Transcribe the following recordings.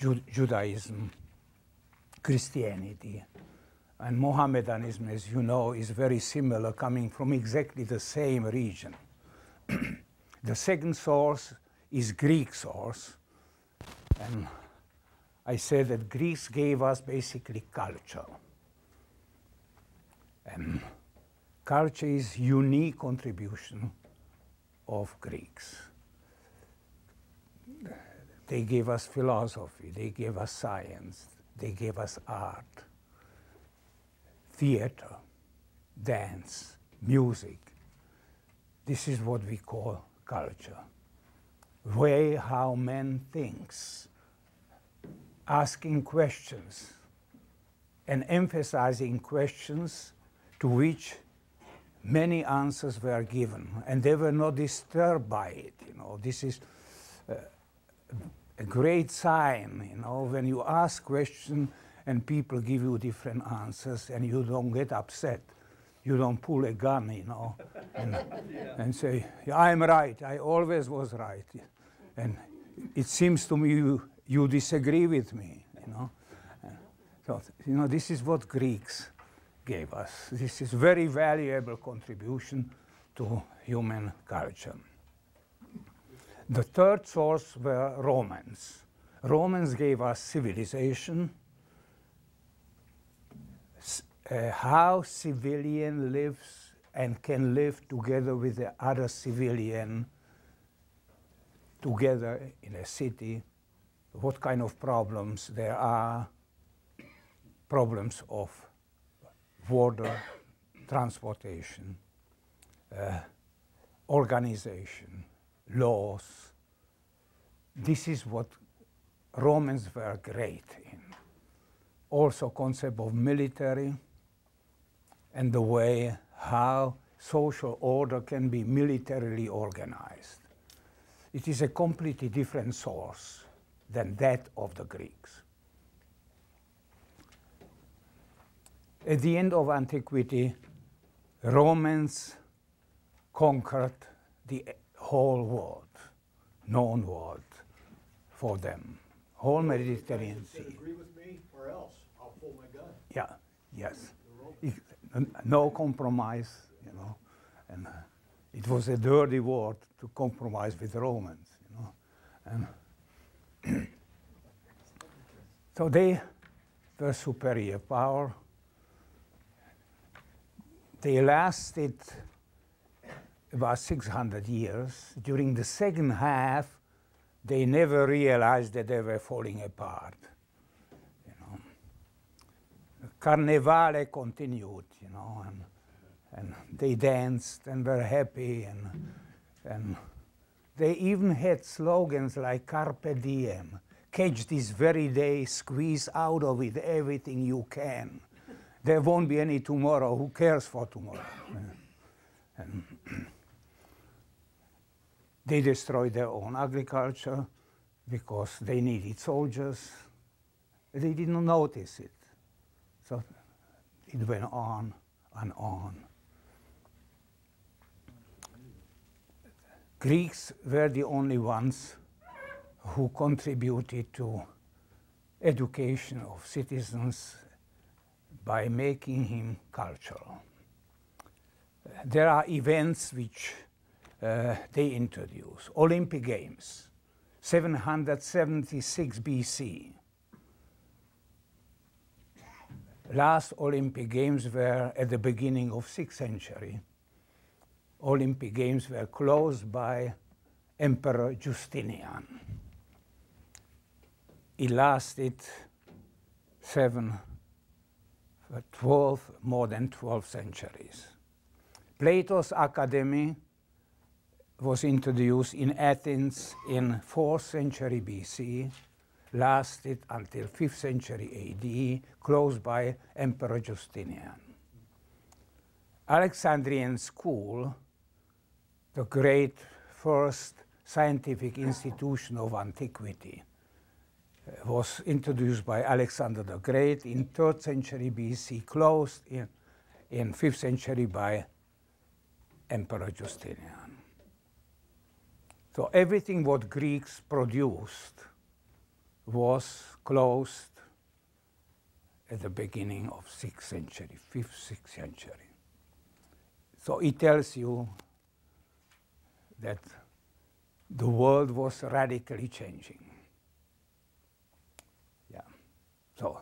Ju Judaism, Christianity. And Mohammedanism, as you know, is very similar, coming from exactly the same region. the second source is Greek source. And I said that Greece gave us basically culture. And culture is unique contribution of Greeks. They gave us philosophy, they gave us science, they gave us art, theater, dance, music. This is what we call culture. Way how man thinks, asking questions and emphasizing questions to which many answers were given, and they were not disturbed by it. You know, this is uh, a great sign. You know, when you ask questions and people give you different answers, and you don't get upset. You don't pull a gun, you know, and, yeah. and say, "I'm right. I always was right," and it seems to me you, you disagree with me. You know, so you know this is what Greeks gave us. This is very valuable contribution to human culture. The third source were Romans. Romans gave us civilization, uh, how civilian lives and can live together with the other civilian together in a city, what kind of problems there are, problems of water, transportation, uh, organization, laws. This is what Romans were great in. Also concept of military and the way how social order can be militarily organized. It is a completely different source than that of the Greeks. At the end of antiquity, Romans conquered the whole world, known world, for them, whole Mediterranean Sea. Agree with me, or else I'll pull my gun. Yeah. Yes. No compromise, you know, and uh, it was a dirty word to compromise with the Romans, you know, and so they were superior power they lasted about 600 years. During the second half, they never realized that they were falling apart. You know, Carnevale continued, you know, and, and they danced and were happy, and, and they even had slogans like "Carpe diem," catch this very day, squeeze out of it everything you can there won't be any tomorrow. Who cares for tomorrow? and they destroyed their own agriculture because they needed soldiers. They didn't notice it. So it went on and on. Greeks were the only ones who contributed to education of citizens by making him cultural. There are events which uh, they introduce. Olympic Games, 776 BC. Last Olympic Games were at the beginning of 6th century. Olympic Games were closed by Emperor Justinian. It lasted seven 12, more than 12 centuries. Plato's Academy was introduced in Athens in 4th century BC, lasted until 5th century AD, closed by Emperor Justinian. Alexandrian school, the great first scientific institution of antiquity, uh, was introduced by Alexander the Great in 3rd century BC, closed in, in 5th century by Emperor Justinian. So everything what Greeks produced was closed at the beginning of 6th century, 5th, 6th century. So it tells you that the world was radically changing. Yeah. So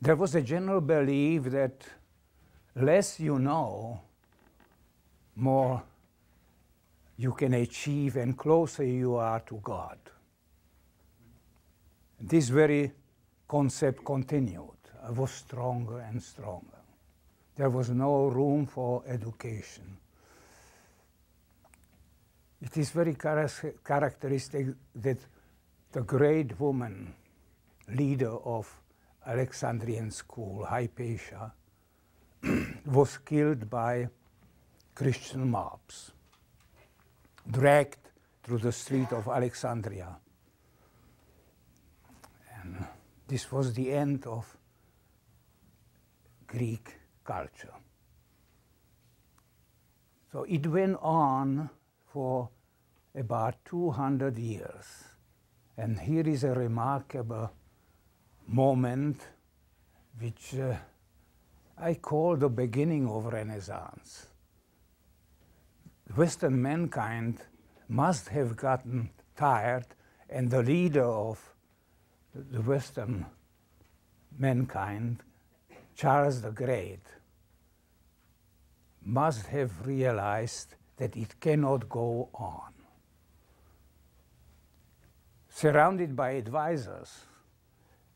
there was a general belief that less you know, more you can achieve and closer you are to God. This very concept continued, it was stronger and stronger. There was no room for education. It is very char characteristic that the great woman, leader of Alexandrian school, Hypatia, was killed by Christian mobs, dragged through the street of Alexandria. And this was the end of Greek culture. So it went on for about 200 years. And here is a remarkable moment which uh, I call the beginning of Renaissance. Western mankind must have gotten tired, and the leader of the Western mankind, Charles the Great, must have realized that it cannot go on. Surrounded by advisors,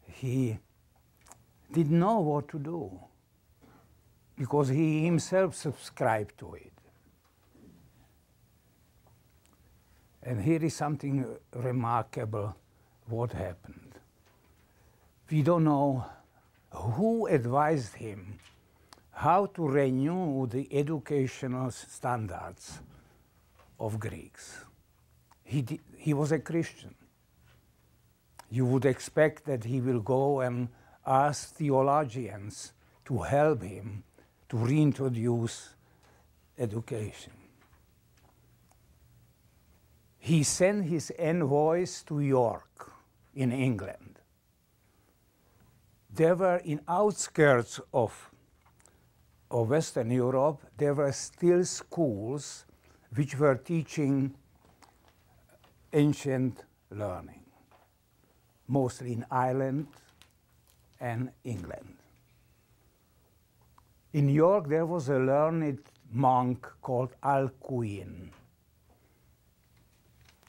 he didn't know what to do because he himself subscribed to it. And here is something remarkable what happened. We don't know who advised him how to renew the educational standards of Greeks. He, he was a Christian. You would expect that he will go and ask theologians to help him to reintroduce education. He sent his envoys to York in England. They were in outskirts of of Western Europe, there were still schools which were teaching ancient learning, mostly in Ireland and England. In York, there was a learned monk called Alcuin.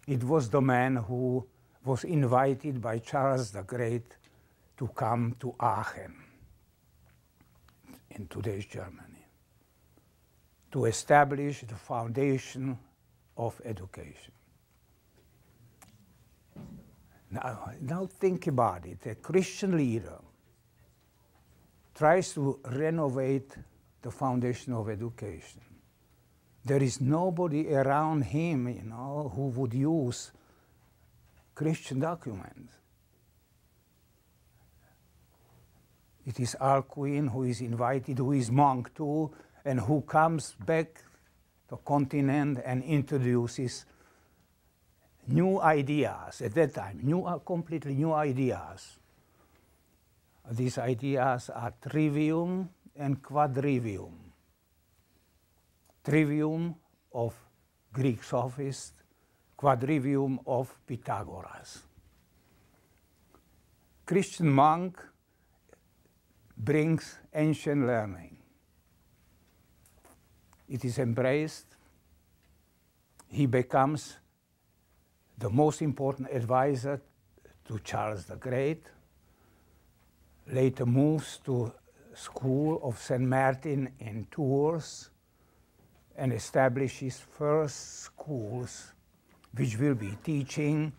It was the man who was invited by Charles the Great to come to Aachen in today's Germany to establish the foundation of education. Now, now think about it. A Christian leader tries to renovate the foundation of education. There is nobody around him, you know, who would use Christian documents. It is Alcuin who is invited, who is monk too, and who comes back to continent and introduces new ideas at that time, new, uh, completely new ideas. These ideas are trivium and quadrivium. Trivium of Greek sophist, quadrivium of Pythagoras. Christian monk brings ancient learning. It is embraced. He becomes the most important advisor to Charles the Great, later moves to school of St. Martin in Tours and establishes first schools which will be teaching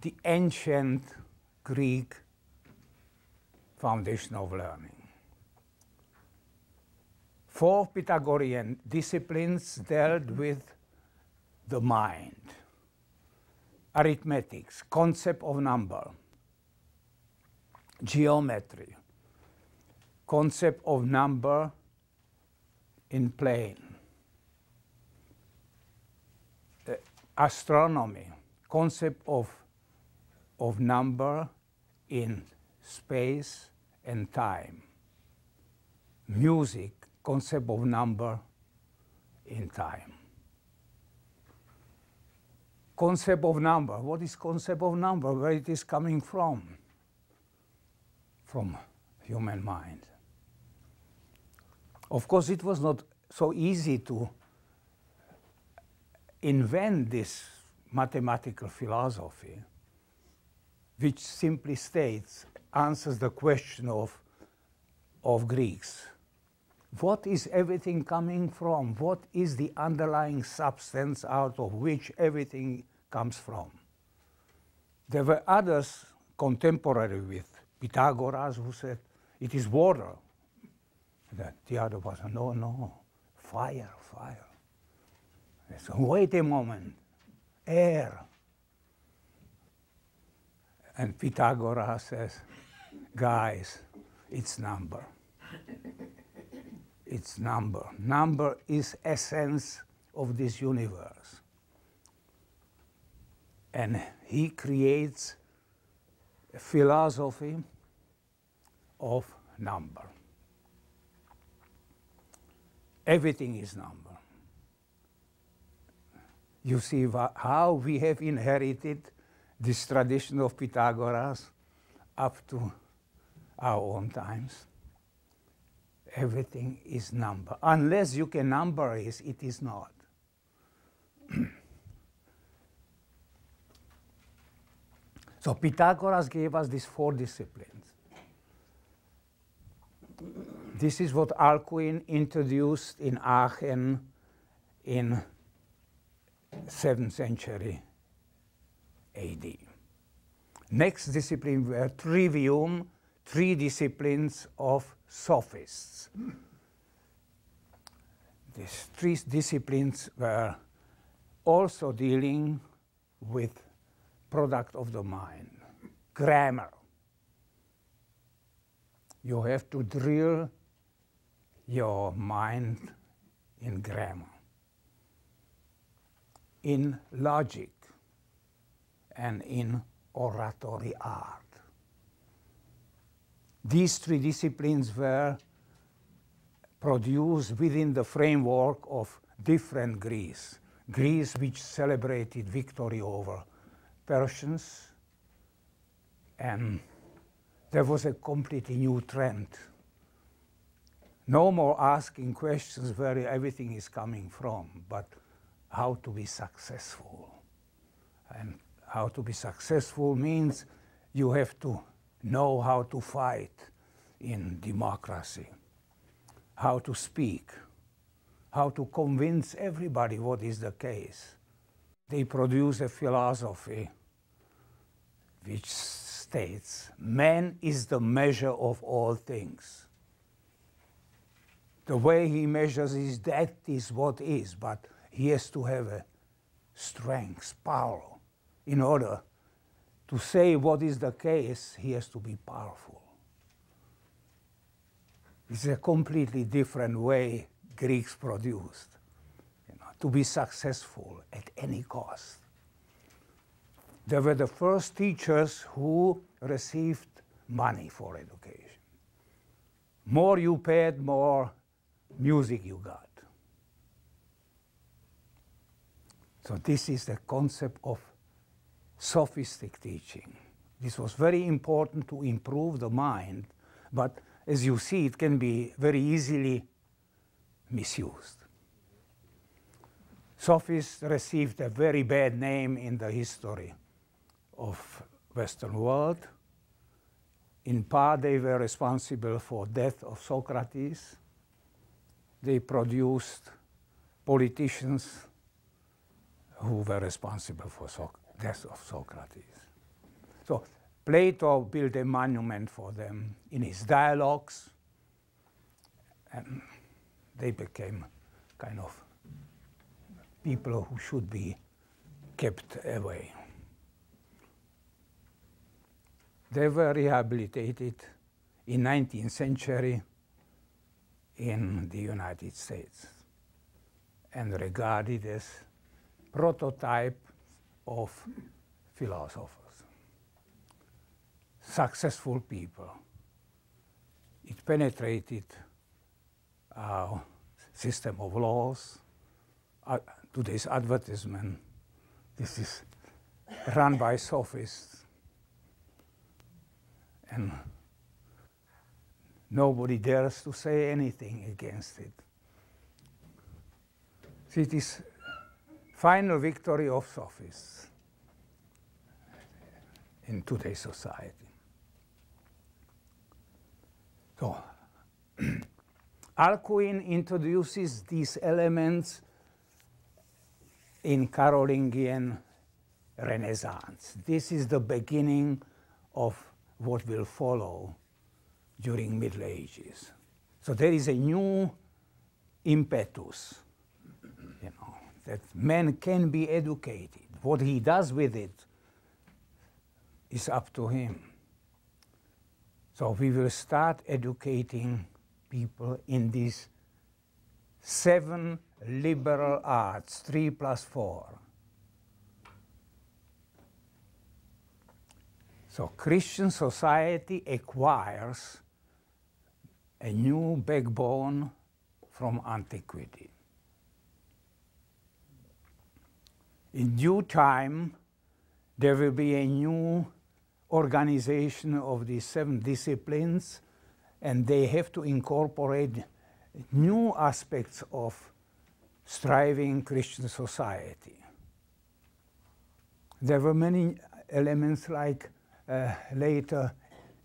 the ancient Greek foundation of learning. Four Pythagorean disciplines dealt with the mind, arithmetics, concept of number, geometry, concept of number in plane, uh, astronomy, concept of of number in space and time. Music, concept of number in time. Concept of number. What is concept of number? Where it is coming from? From human mind. Of course, it was not so easy to invent this mathematical philosophy, which simply states, answers the question of, of Greeks. What is everything coming from? What is the underlying substance out of which everything comes from? There were others contemporary with Pythagoras who said it is water. The other was, no, no, fire, fire. So wait a moment, air. And Pythagoras says, guys, it's number. it's number. Number is essence of this universe. And he creates a philosophy of number. Everything is number you see how we have inherited this tradition of Pythagoras up to our own times. Everything is number. Unless you can number it, it is not. so Pythagoras gave us these four disciplines. This is what Alcuin introduced in Aachen in 7th century AD. Next discipline were trivium, three disciplines of sophists. These three disciplines were also dealing with product of the mind, grammar. You have to drill your mind in grammar in logic and in oratory art. These three disciplines were produced within the framework of different Greece. Greece which celebrated victory over Persians and there was a completely new trend. No more asking questions where everything is coming from, but how to be successful. And how to be successful means you have to know how to fight in democracy, how to speak, how to convince everybody what is the case. They produce a philosophy which states man is the measure of all things. The way he measures is that is what is, but he has to have a strength, power. In order to say what is the case, he has to be powerful. It's a completely different way Greeks produced, you know, to be successful at any cost. They were the first teachers who received money for education. More you paid, more music you got. So this is the concept of sophistic teaching. This was very important to improve the mind, but as you see, it can be very easily misused. Sophists received a very bad name in the history of Western world. In part, they were responsible for death of Socrates. They produced politicians who were responsible for so death of Socrates. So Plato built a monument for them in his dialogues, and they became kind of people who should be kept away. They were rehabilitated in 19th century in the United States and regarded as prototype of philosophers. successful people. It penetrated our system of laws, uh, today's advertisement. This is run by sophists. And nobody dares to say anything against it. It is final victory of sophists in today's society. So, Alcuin introduces these elements in Carolingian Renaissance. This is the beginning of what will follow during Middle Ages. So there is a new impetus, that man can be educated. What he does with it is up to him. So we will start educating people in these seven liberal arts, three plus four. So Christian society acquires a new backbone from antiquity. In due time, there will be a new organization of these seven disciplines, and they have to incorporate new aspects of striving Christian society. There were many elements like uh, later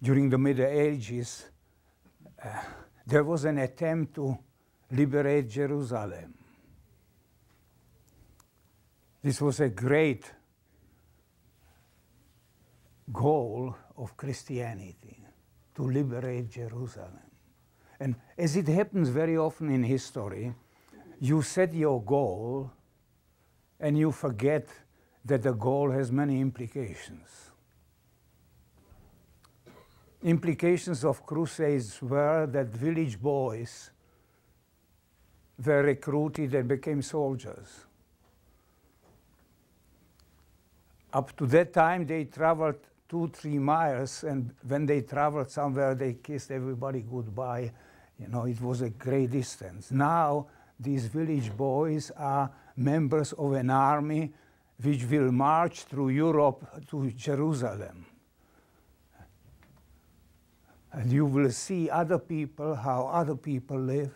during the Middle Ages, uh, there was an attempt to liberate Jerusalem. This was a great goal of Christianity, to liberate Jerusalem. And as it happens very often in history, you set your goal and you forget that the goal has many implications. Implications of crusades were that village boys were recruited and became soldiers. Up to that time, they traveled two, three miles, and when they traveled somewhere, they kissed everybody goodbye. You know, it was a great distance. Now, these village boys are members of an army which will march through Europe to Jerusalem. And you will see other people, how other people live.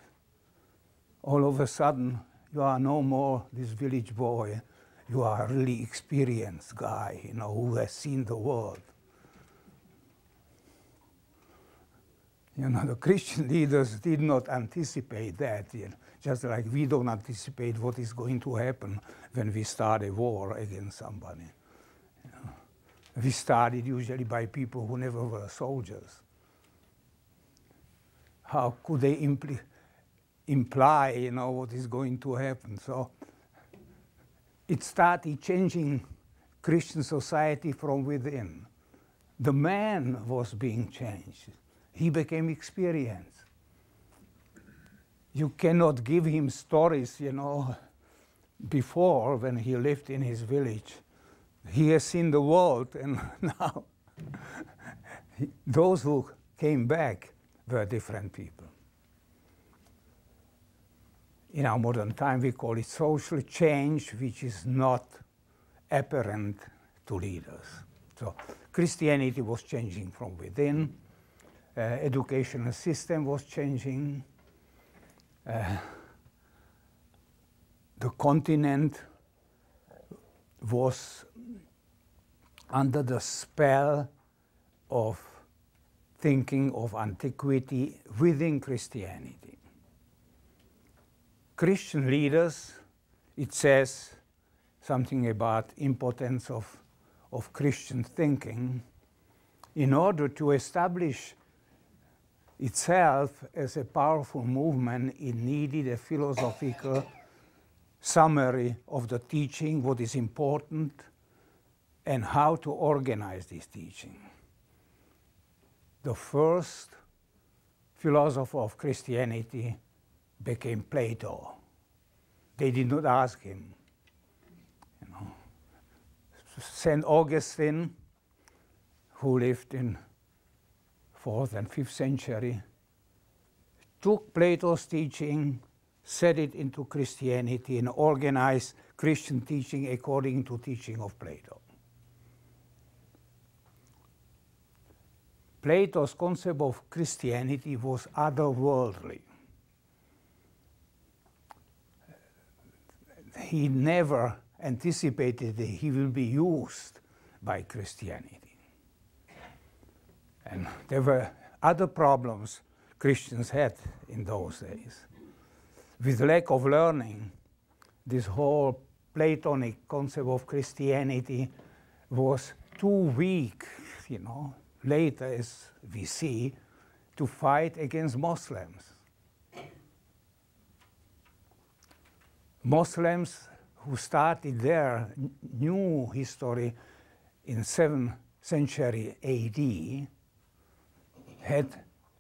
All of a sudden, you are no more this village boy you are a really experienced guy, you know, who has seen the world. You know, the Christian leaders did not anticipate that, you know, just like we don't anticipate what is going to happen when we start a war against somebody. You know. We started usually by people who never were soldiers. How could they impl imply, you know, what is going to happen? So it started changing Christian society from within. The man was being changed. He became experienced. You cannot give him stories, you know, before when he lived in his village. He has seen the world, and now those who came back were different people in our modern time, we call it social change, which is not apparent to leaders. So Christianity was changing from within, uh, educational system was changing, uh, the continent was under the spell of thinking of antiquity within Christianity. Christian leaders, it says something about importance of, of Christian thinking in order to establish itself as a powerful movement, it needed a philosophical summary of the teaching, what is important, and how to organize this teaching. The first philosopher of Christianity became Plato. They did not ask him. You know. St. Augustine, who lived in fourth and fifth century, took Plato's teaching, set it into Christianity, and organized Christian teaching according to teaching of Plato. Plato's concept of Christianity was otherworldly. He never anticipated that he will be used by Christianity. And there were other problems Christians had in those days. With lack of learning, this whole Platonic concept of Christianity was too weak, you know, later as we see, to fight against Muslims. Muslims who started their new history in 7th century AD had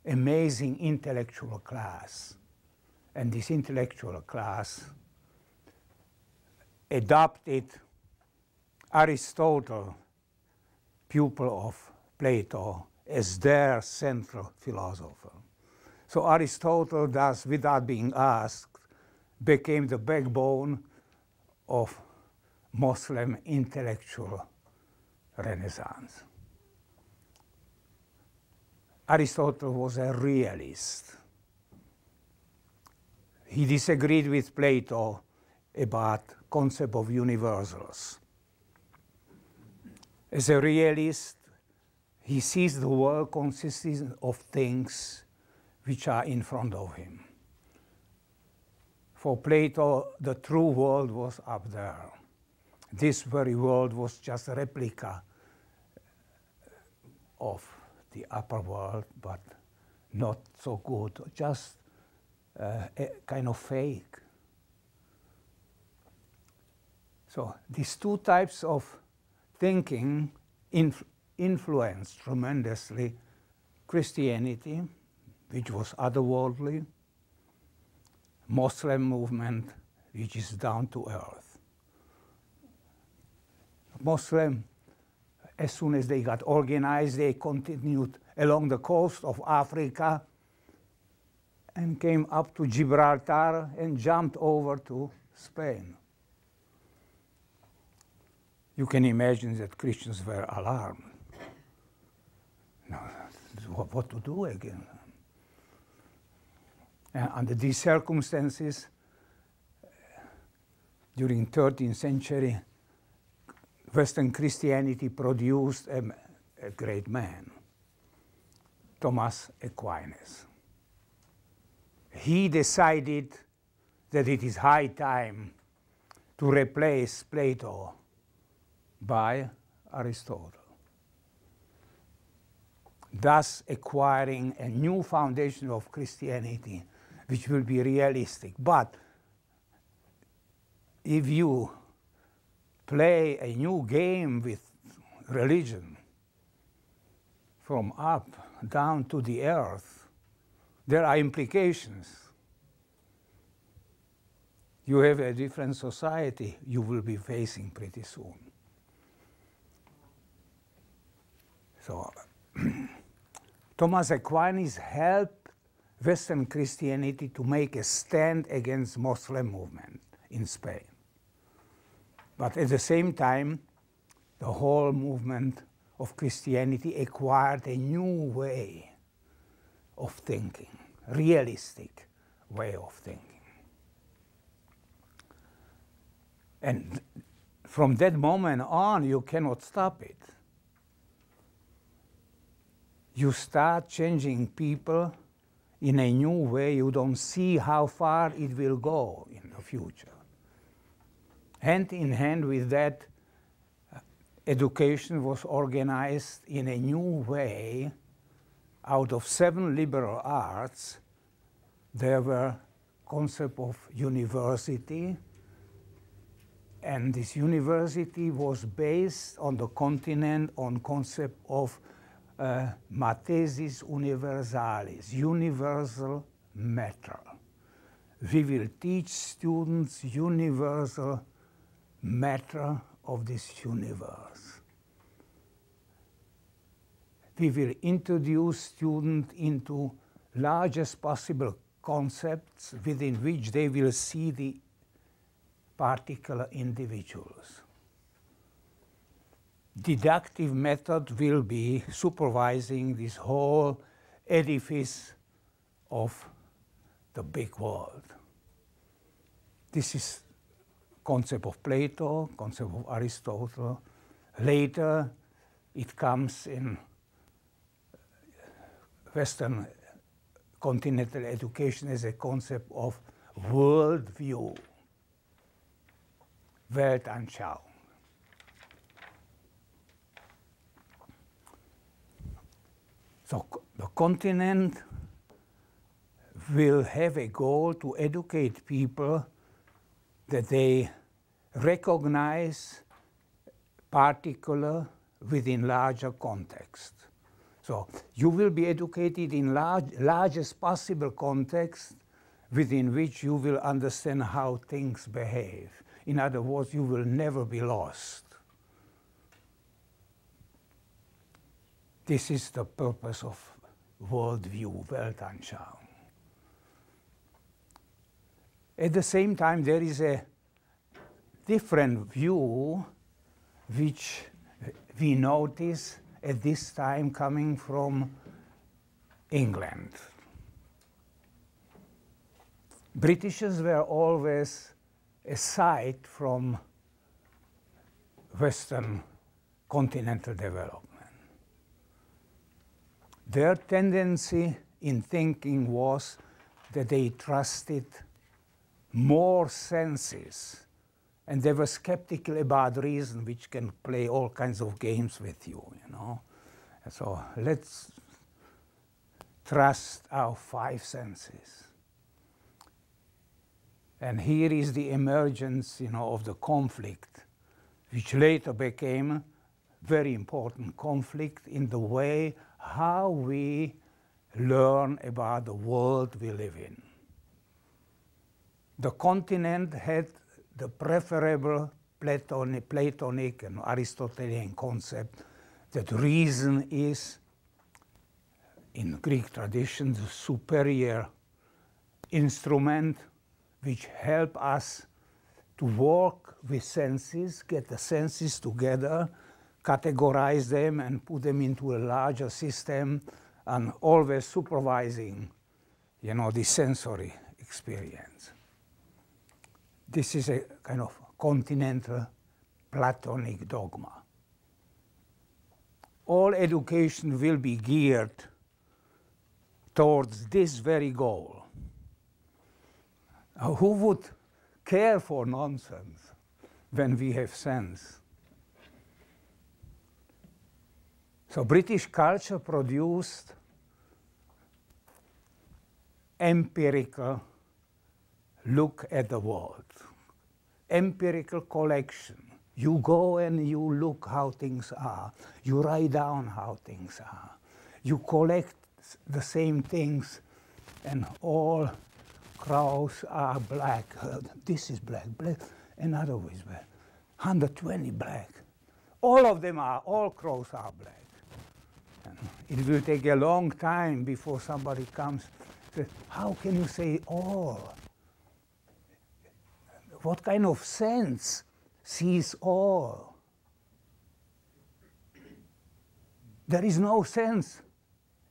amazing intellectual class. And this intellectual class adopted Aristotle, pupil of Plato, as their central philosopher. So Aristotle thus, without being asked, became the backbone of Muslim intellectual renaissance. Aristotle was a realist. He disagreed with Plato about concept of universals. As a realist, he sees the world consisting of things which are in front of him. For Plato, the true world was up there. This very world was just a replica of the upper world, but not so good, just uh, a kind of fake. So these two types of thinking inf influenced tremendously Christianity, which was otherworldly, Muslim movement, which is down to earth. Muslim as soon as they got organized, they continued along the coast of Africa and came up to Gibraltar and jumped over to Spain. You can imagine that Christians were alarmed. what to do again? And under these circumstances, uh, during 13th century, Western Christianity produced a, a great man, Thomas Aquinas. He decided that it is high time to replace Plato by Aristotle, thus acquiring a new foundation of Christianity which will be realistic. But if you play a new game with religion from up down to the earth, there are implications. You have a different society you will be facing pretty soon. So, Thomas Aquinas helped Western Christianity to make a stand against Muslim movement in Spain. But at the same time, the whole movement of Christianity acquired a new way of thinking, realistic way of thinking. And from that moment on, you cannot stop it. You start changing people in a new way. You don't see how far it will go in the future. Hand in hand with that, uh, education was organized in a new way. Out of seven liberal arts, there were concept of university, and this university was based on the continent on concept of uh, universalis, universal matter. We will teach students universal matter of this universe. we will introduce students into largest possible concepts within which they will see the particular individuals. Deductive method will be supervising this whole edifice of the big world. This is concept of Plato, concept of Aristotle. Later, it comes in Western continental education as a concept of worldview, Weltanschauung. So the continent will have a goal to educate people that they recognize particular within larger context. So you will be educated in large, largest possible context within which you will understand how things behave. In other words, you will never be lost. This is the purpose of worldview, Weltanschauung. At the same time, there is a different view which we notice at this time coming from England. Britishers were always aside from Western continental development. Their tendency in thinking was that they trusted more senses and they were skeptical about reason, which can play all kinds of games with you, you know. so let's trust our five senses. And here is the emergence, you know, of the conflict, which later became a very important conflict in the way how we learn about the world we live in. The continent had the preferable Platonic, Platonic and Aristotelian concept that reason is, in Greek tradition, the superior instrument which help us to work with senses, get the senses together, categorize them and put them into a larger system and always supervising, you know, the sensory experience. This is a kind of continental Platonic dogma. All education will be geared towards this very goal. Who would care for nonsense when we have sense? So British culture produced empirical look at the world. Empirical collection. You go and you look how things are. You write down how things are. You collect the same things and all crows are black. Uh, this is black, black. Another is black. 120 black. All of them are, all crows are black. It will take a long time before somebody comes says, how can you say all? what kind of sense sees all? There is no sense.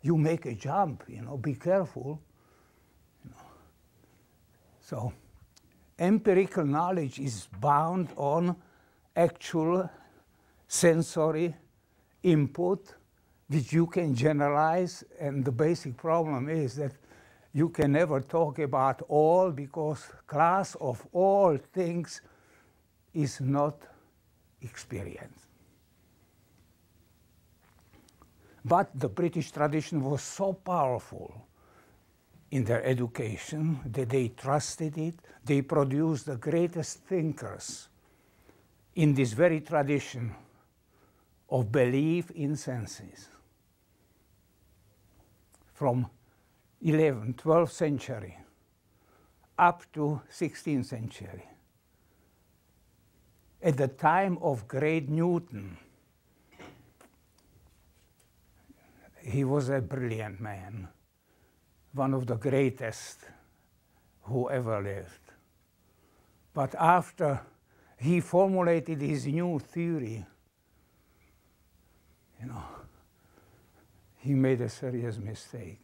You make a jump, you know, be careful. You know. So empirical knowledge is bound on actual sensory input which you can generalize and the basic problem is that you can never talk about all because class of all things is not experience. But the British tradition was so powerful in their education that they trusted it. They produced the greatest thinkers in this very tradition of belief in senses. From 11th, 12th century up to 16th century. At the time of great Newton, he was a brilliant man, one of the greatest who ever lived. But after he formulated his new theory, you know, he made a serious mistake.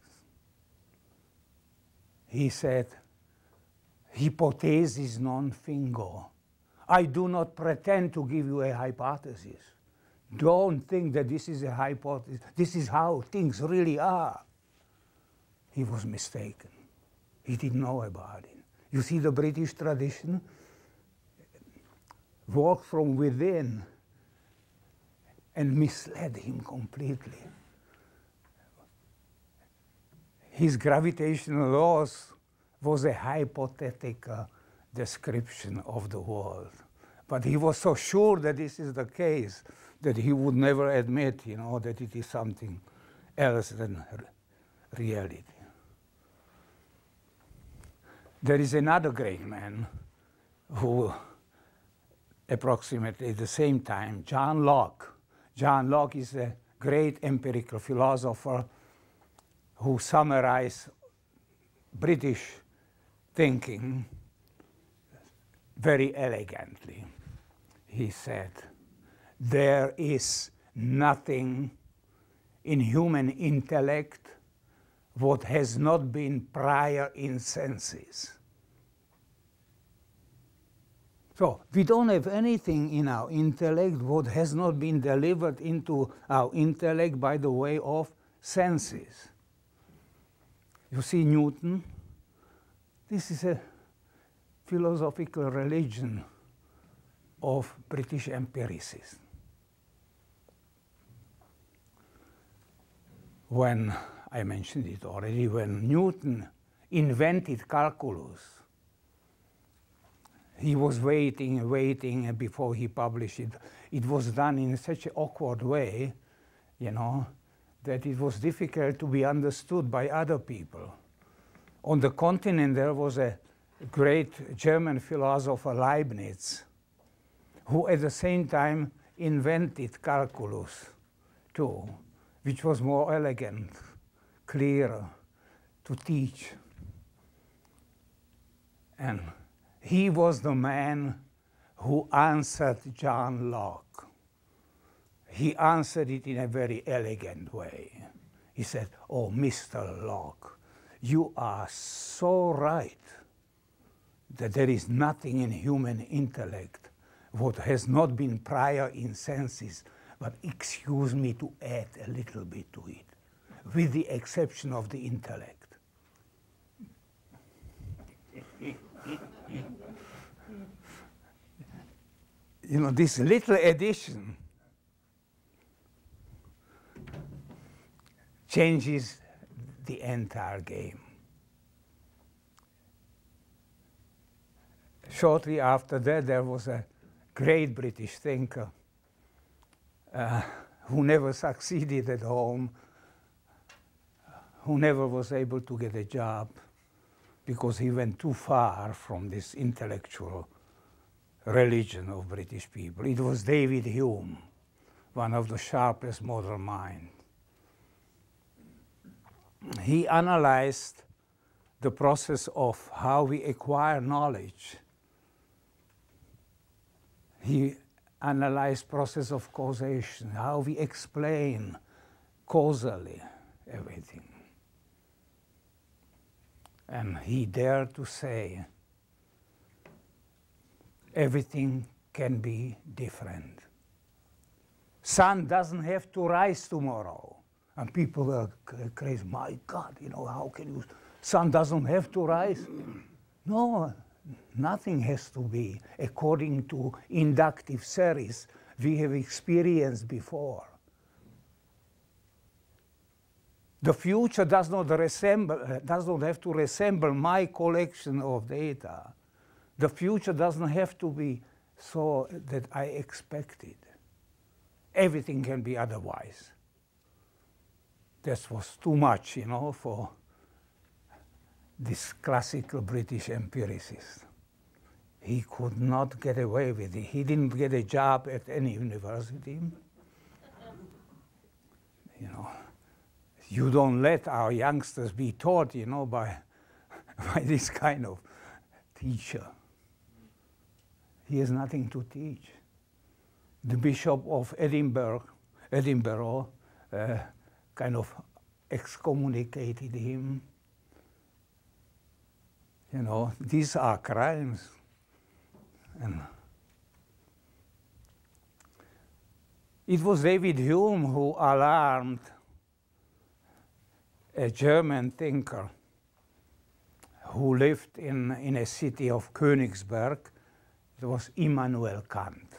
He said, hypothesis non fingo. I do not pretend to give you a hypothesis. Don't think that this is a hypothesis. This is how things really are. He was mistaken. He didn't know about it. You see, the British tradition worked from within and misled him completely. His gravitational laws was a hypothetical description of the world. But he was so sure that this is the case that he would never admit, you know, that it is something else than reality. There is another great man who, approximately at the same time, John Locke. John Locke is a great empirical philosopher who summarize British thinking very elegantly. He said, there is nothing in human intellect what has not been prior in senses. So we don't have anything in our intellect what has not been delivered into our intellect by the way of senses. You see Newton? This is a philosophical religion of British empiricists. when I mentioned it already, when Newton invented calculus, he was waiting and waiting before he published it. It was done in such an awkward way, you know, that it was difficult to be understood by other people. On the continent, there was a great German philosopher, Leibniz, who at the same time invented calculus too which was more elegant, clearer to teach. And he was the man who answered John Locke. He answered it in a very elegant way. He said, Oh, Mr. Locke, you are so right that there is nothing in human intellect what has not been prior in senses but excuse me to add a little bit to it, with the exception of the intellect. you know, this little addition changes the entire game. Shortly after that, there was a great British thinker uh, who never succeeded at home, who never was able to get a job because he went too far from this intellectual religion of British people. It was David Hume, one of the sharpest modern minds. He analyzed the process of how we acquire knowledge. He analyzed process of causation, how we explain causally everything. And he dared to say, everything can be different. Sun doesn't have to rise tomorrow. And people were crazy, my God, you know, how can you, sun doesn't have to rise? No, nothing has to be according to inductive series we have experienced before. The future does not resemble, does not have to resemble my collection of data. The future doesn't have to be so that I expected. Everything can be otherwise. This was too much, you know, for this classical British empiricist. He could not get away with it. He didn't get a job at any university. You know, you don't let our youngsters be taught, you know, by, by this kind of teacher. He has nothing to teach. The Bishop of Edinburgh, Edinburgh uh, kind of excommunicated him. You know, these are crimes. And it was David Hume who alarmed a German thinker who lived in, in a city of Königsberg. It was Immanuel Kant.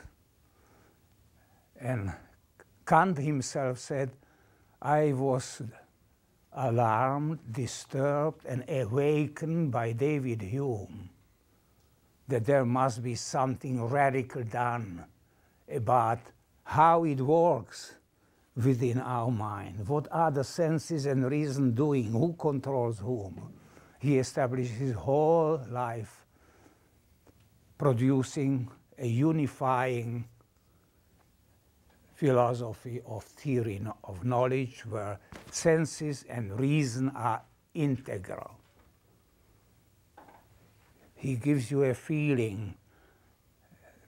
And Kant himself said, I was alarmed, disturbed, and awakened by David Hume that there must be something radical done about how it works within our mind. What are the senses and reason doing? Who controls whom? He established his whole life producing a unifying philosophy of theory of knowledge where senses and reason are integral. He gives you a feeling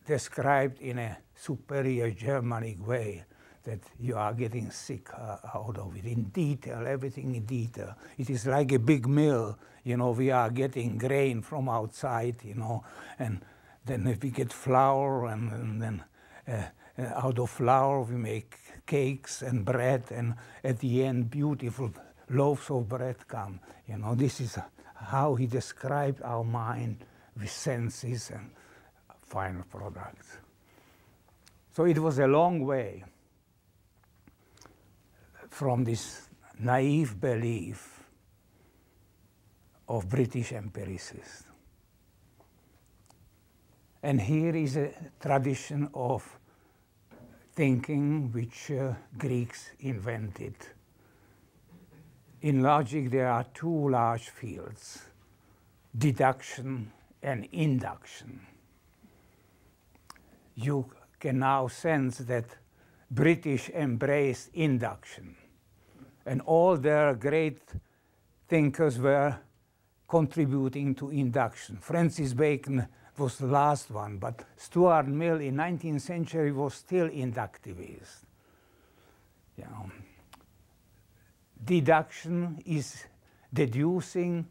described in a superior Germanic way that you are getting sick uh, out of it in detail, everything in detail. It is like a big mill, you know, we are getting grain from outside, you know, and then if we get flour and, and then uh, Eh, out of flour we make cakes and bread and at the end beautiful loaves of bread come. You know, this is how he described our mind with senses and final products. So it was a long way from this naive belief of British empiricists. And here is a tradition of thinking which uh, Greeks invented. In logic, there are two large fields deduction and induction. You can now sense that British embraced induction and all their great thinkers were contributing to induction. Francis Bacon was the last one, but Stuart Mill in 19th century was still inductivist. You know, deduction is deducing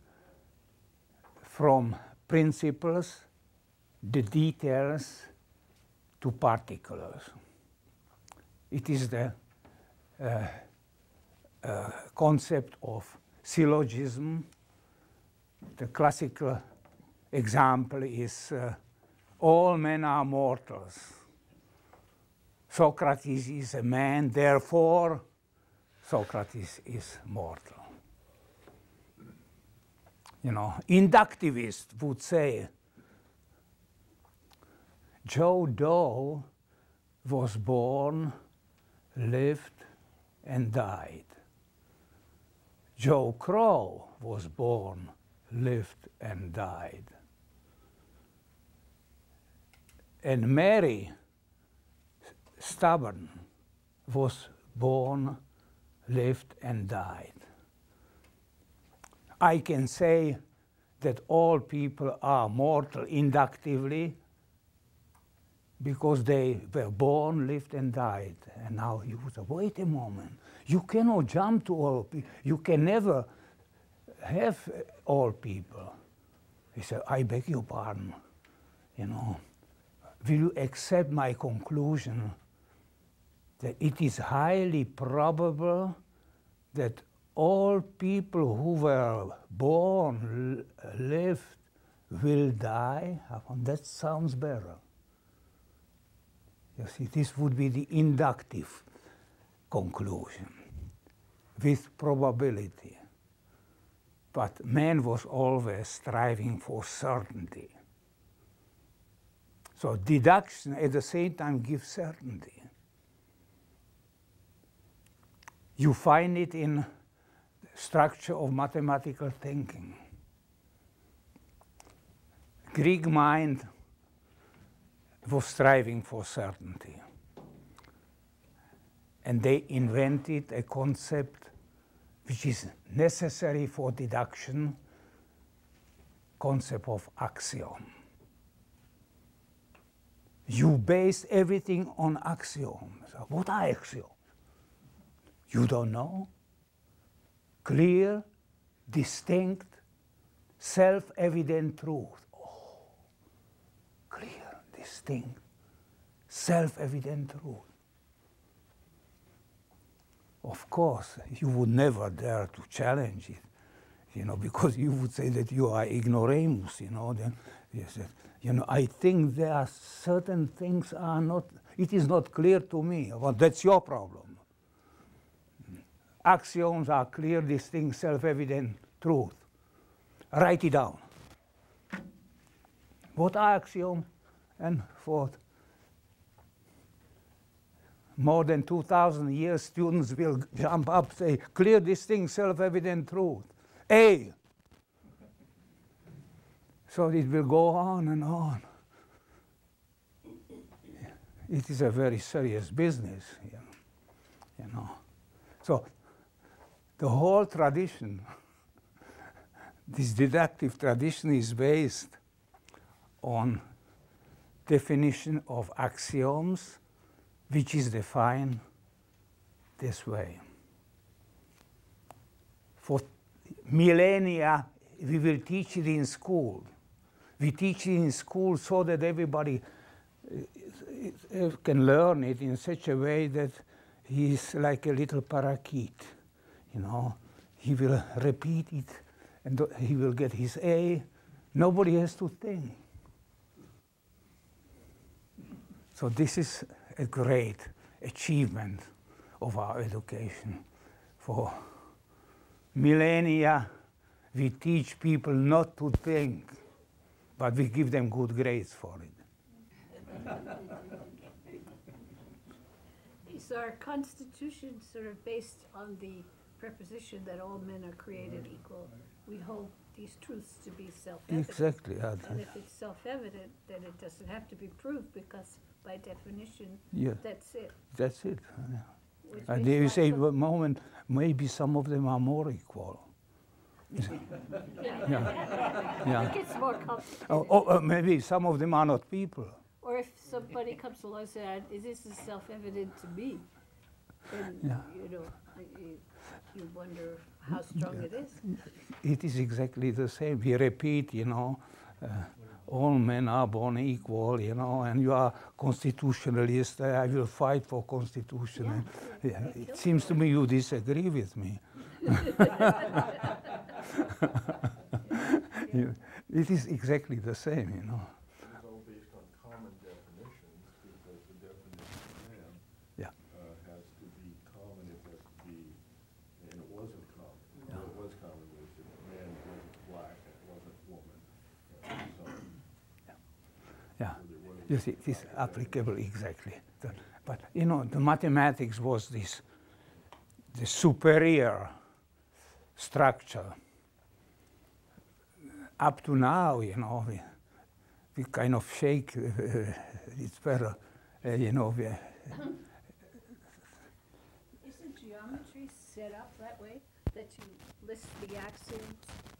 from principles the details to particulars. It is the uh, uh, concept of syllogism. The classical example is uh, all men are mortals. Socrates is a man, therefore Socrates is mortal. You know, inductivists would say Joe Doe was born, lived, and died. Joe Crow was born, lived, and died. And Mary, stubborn, was born, lived, and died. I can say that all people are mortal inductively because they were born, lived, and died. And now you would say, wait a moment, you cannot jump to all people. You can never have all people. He said, I beg your pardon. You know, will you accept my conclusion that it is highly probable that all people who were born, lived, will die? That sounds better. You see, this would be the inductive conclusion with probability. But man was always striving for certainty. So deduction at the same time gives certainty. You find it in structure of mathematical thinking. Greek mind was striving for certainty. And they invented a concept which is necessary for deduction, concept of axiom. You base everything on axioms. What are axioms? You don't know? Clear, distinct, self-evident truth. Oh, clear, distinct, self-evident truth. Of course, you would never dare to challenge it, you know, because you would say that you are ignoramus, you know. Then, you know, I think there are certain things are not, it is not clear to me. Well, that's your problem. Axioms are clear, distinct, self-evident truth. Write it down. What are axioms? And forth. more than 2,000 years, students will jump up, say, clear, distinct, self-evident truth. A. So it will go on and on. It is a very serious business, you know. So the whole tradition, this deductive tradition is based on definition of axioms, which is defined this way. For millennia, we will teach it in school. We teach it in school so that everybody uh, can learn it in such a way that he is like a little parakeet. You know, he will repeat it and he will get his A. Nobody has to think. So this is a great achievement of our education. For millennia, we teach people not to think, but we give them good grades for it. Is our constitution sort of based on the preposition that all men are created equal? We hold these truths to be self-evident. Exactly. yeah, And if it's self-evident, then it doesn't have to be proved because by definition, Yeah. that's it. That's it. yeah. And say, lots well, moment, maybe some of them are more equal. Yeah. Yeah. It gets more complicated. Oh, oh, uh, maybe some of them are not people. Or if somebody comes along and says, "Is this is self-evident to me?" Then, Yeah. you know, you, you wonder how strong it is. It is exactly the same. We repeat, you know, uh, all men are born equal, you know, and you are constitutionalist. uh, I will fight for constitution. Yeah, yeah, it seems to me you disagree with me. You- it is exactly the same, you know. It's all based on common definitions, because the definition of man Yeah. uh, has to be common, it has to be, and it wasn't common. Yeah. What was common was that man wasn't black and it wasn't woman. so- Yeah. so You see, it is applicable exactly. The- But you know, the mathematics was this, the superior structure. Up to now, you know, we, we kind of shake it's better, uh, you know. We, Isn't geometry set up that way, that you list the axioms,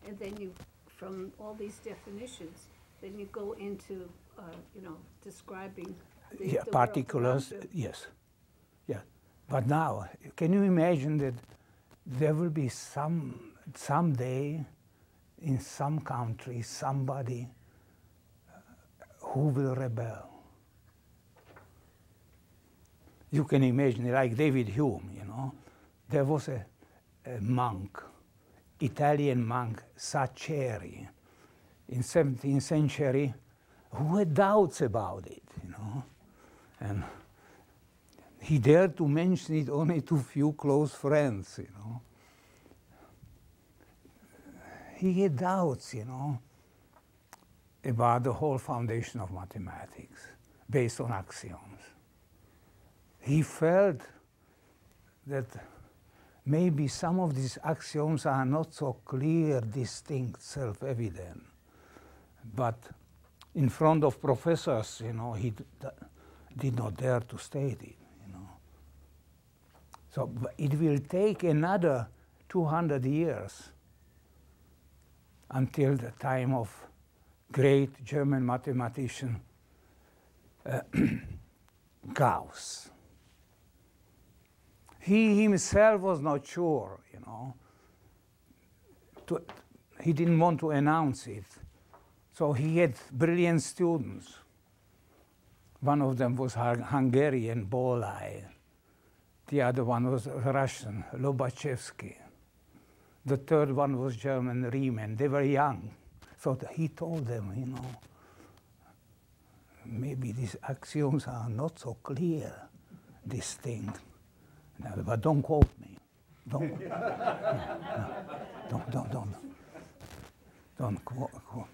and then you, from all these definitions, then you go into, uh, you know, describing the, yeah, the particulars, yes, yeah. But now, can you imagine that there will be some someday in some country somebody uh, who will rebel? You can imagine, like David Hume, you know, there was a, a monk, Italian monk Saccheri, in 17th century, who had doubts about it, you know, and he dared to mention it only to few close friends, you know. He had doubts, you know, about the whole foundation of mathematics based on axioms. He felt that maybe some of these axioms are not so clear, distinct, self-evident. But in front of professors, you know, he did not dare to state it, you know. So it will take another 200 years until the time of great German mathematician uh, Gauss. He himself was not sure, you know. To, he didn't want to announce it. So he had brilliant students. One of them was Hungarian, Bolyai. The other one was Russian, Lobachevsky. The third one was German, Riemann. They were young. So he told them, you know, maybe these axioms are not so clear, this thing. No, but don't quote me. Don't, don't, don't, don't, don't quote. quote.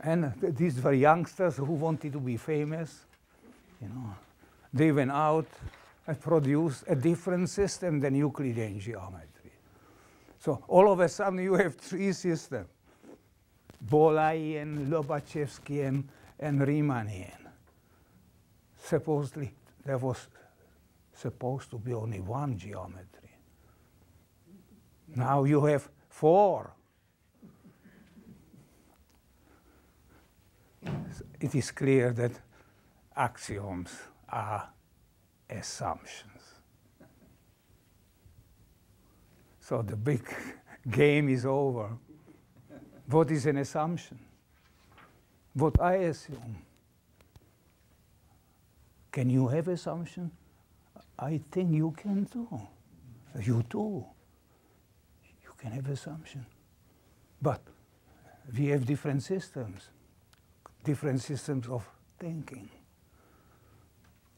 And these were youngsters who wanted to be famous. You know, they went out and produced a different system than Euclidean geometry. So all of a sudden you have three systems, Bolyaian, Lobachevskian, and Riemannian. Supposedly there was supposed to be only one geometry. Now you have four. It is clear that axioms are assumptions. So the big game is over. What is an assumption? What I assume. Can you have assumption? I think you can too. You too. You can have assumption. But we have different systems, different systems of thinking.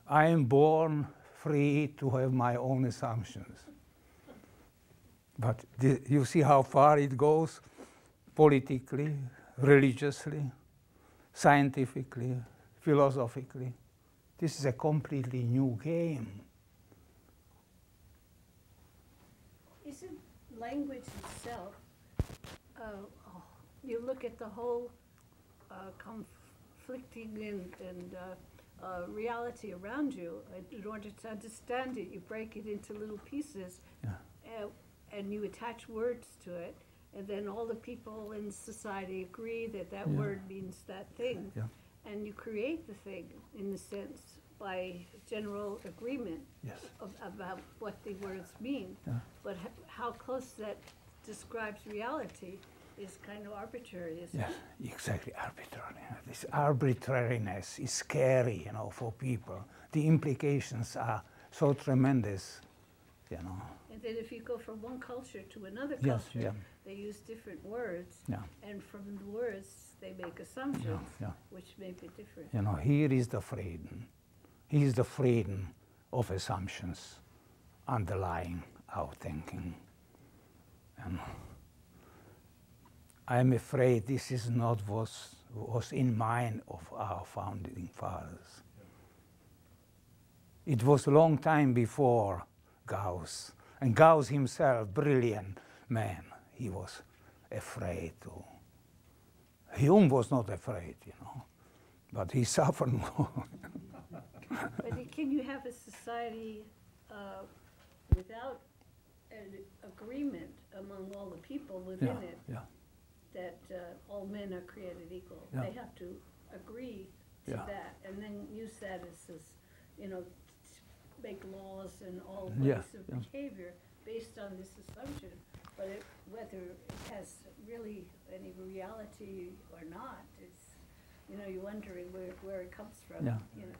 I am born free to have my own assumptions. But the, you see how far it goes politically, religiously, scientifically, philosophically. This is a completely new game. Isn't language itself, uh, oh, you look at the whole uh, conflicting and, and uh, uh, reality around you, in order to understand it, you break it into little pieces Yeah. And you attach words to it, and then all the people in society agree that that Yeah. word means that thing. Yeah. And you create the thing, in the sense, by general agreement Yes. of, about what the words mean. Yeah. But h- how close that describes reality is kind of arbitrary, isn't Yes, it? exactly, arbitrary. This arbitrariness is scary, you know, for people. The implications are so tremendous, you know. And then if you go from one culture to another Yes, culture, yeah. they use different words, Yeah, and from the words, they make assumptions, yeah. which may be different. you know, here is the freedom. Here is the freedom of assumptions underlying our thinking. And I'm afraid this is not what was in mind of our founding fathers. It was a long time before Gauss. And Gauss himself, brilliant man, he was afraid to. Hume was not afraid, you know, but he suffered more. But can you have a society uh, without an agreement among all the people within yeah, it yeah, that uh, all men are created equal? Yeah. They have to agree to that, and then use that as, as, you know, make laws and all Yeah, ways of yeah. behavior based on this assumption. But it, whether it has really any reality or not, it's, you know, you're wondering where, where it comes from, Yeah. you know,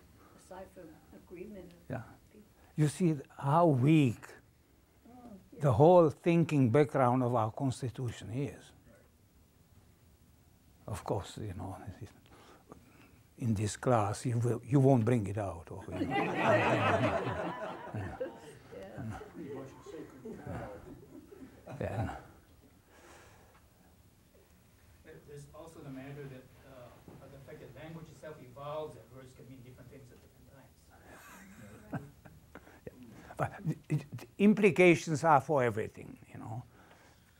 aside from agreement yeah. people. You see how weak Oh, the whole thinking background of our Constitution is. Of course, you know, in this class you, will, you won't bring it out. Or, you know. yeah. There- There's also the matter that, uh, of the fact that language itself evolves and words can mean different things at different times. But the, the implications are for everything, you know.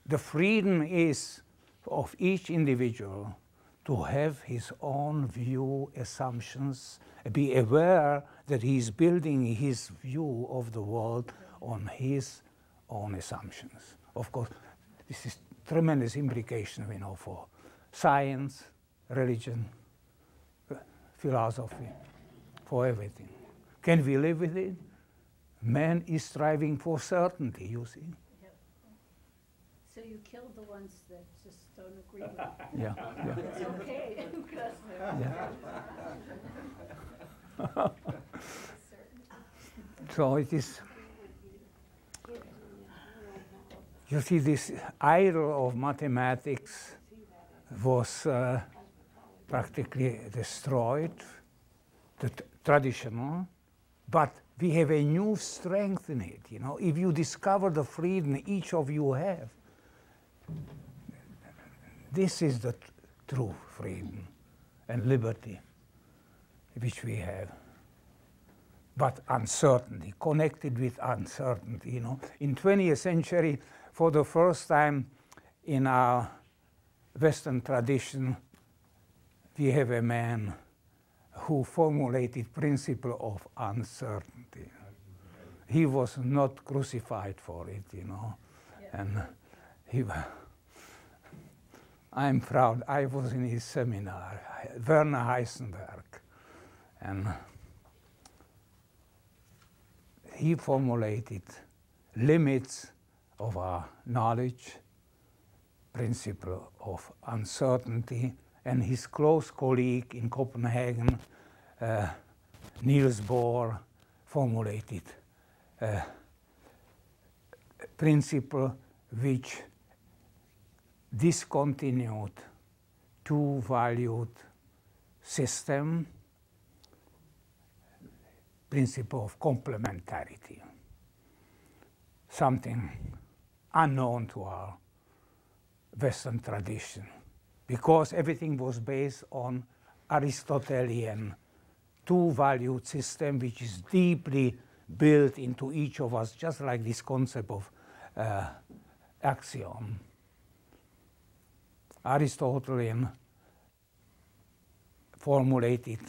The freedom is of each individual to have his own view, assumptions, be aware that he's building his view of the world on his own assumptions. Of course, this is tremendous implication, we know, for science, religion, philosophy, for everything. Can we live with it? Man is striving for certainty, you see. So you kill the ones that just don't agree with you. Yeah, yeah. It's okay, because they're Yeah. So it is. You see, this idol of mathematics was uh, practically destroyed, the t- traditional, but we have a new strength in it. You know, if you discover the freedom each of you have, this is the true freedom and liberty which we have but uncertainty, connected with uncertainty. You know, in 20th century, for the first time in our Western tradition, we have a man who formulated principle of uncertainty. He was not crucified for it, you know, and he. I'm proud. I was in his seminar, Werner Heisenberg, and he formulated limits of our knowledge, principle of uncertainty, and his close colleague in Copenhagen, uh, Niels Bohr, formulated a principle which discontinued two-valued system principle of complementarity, something unknown to our Western tradition, because everything was based on Aristotelian two-valued system, which is deeply built into each of us, just like this concept of uh, axiom. Aristotelian formulated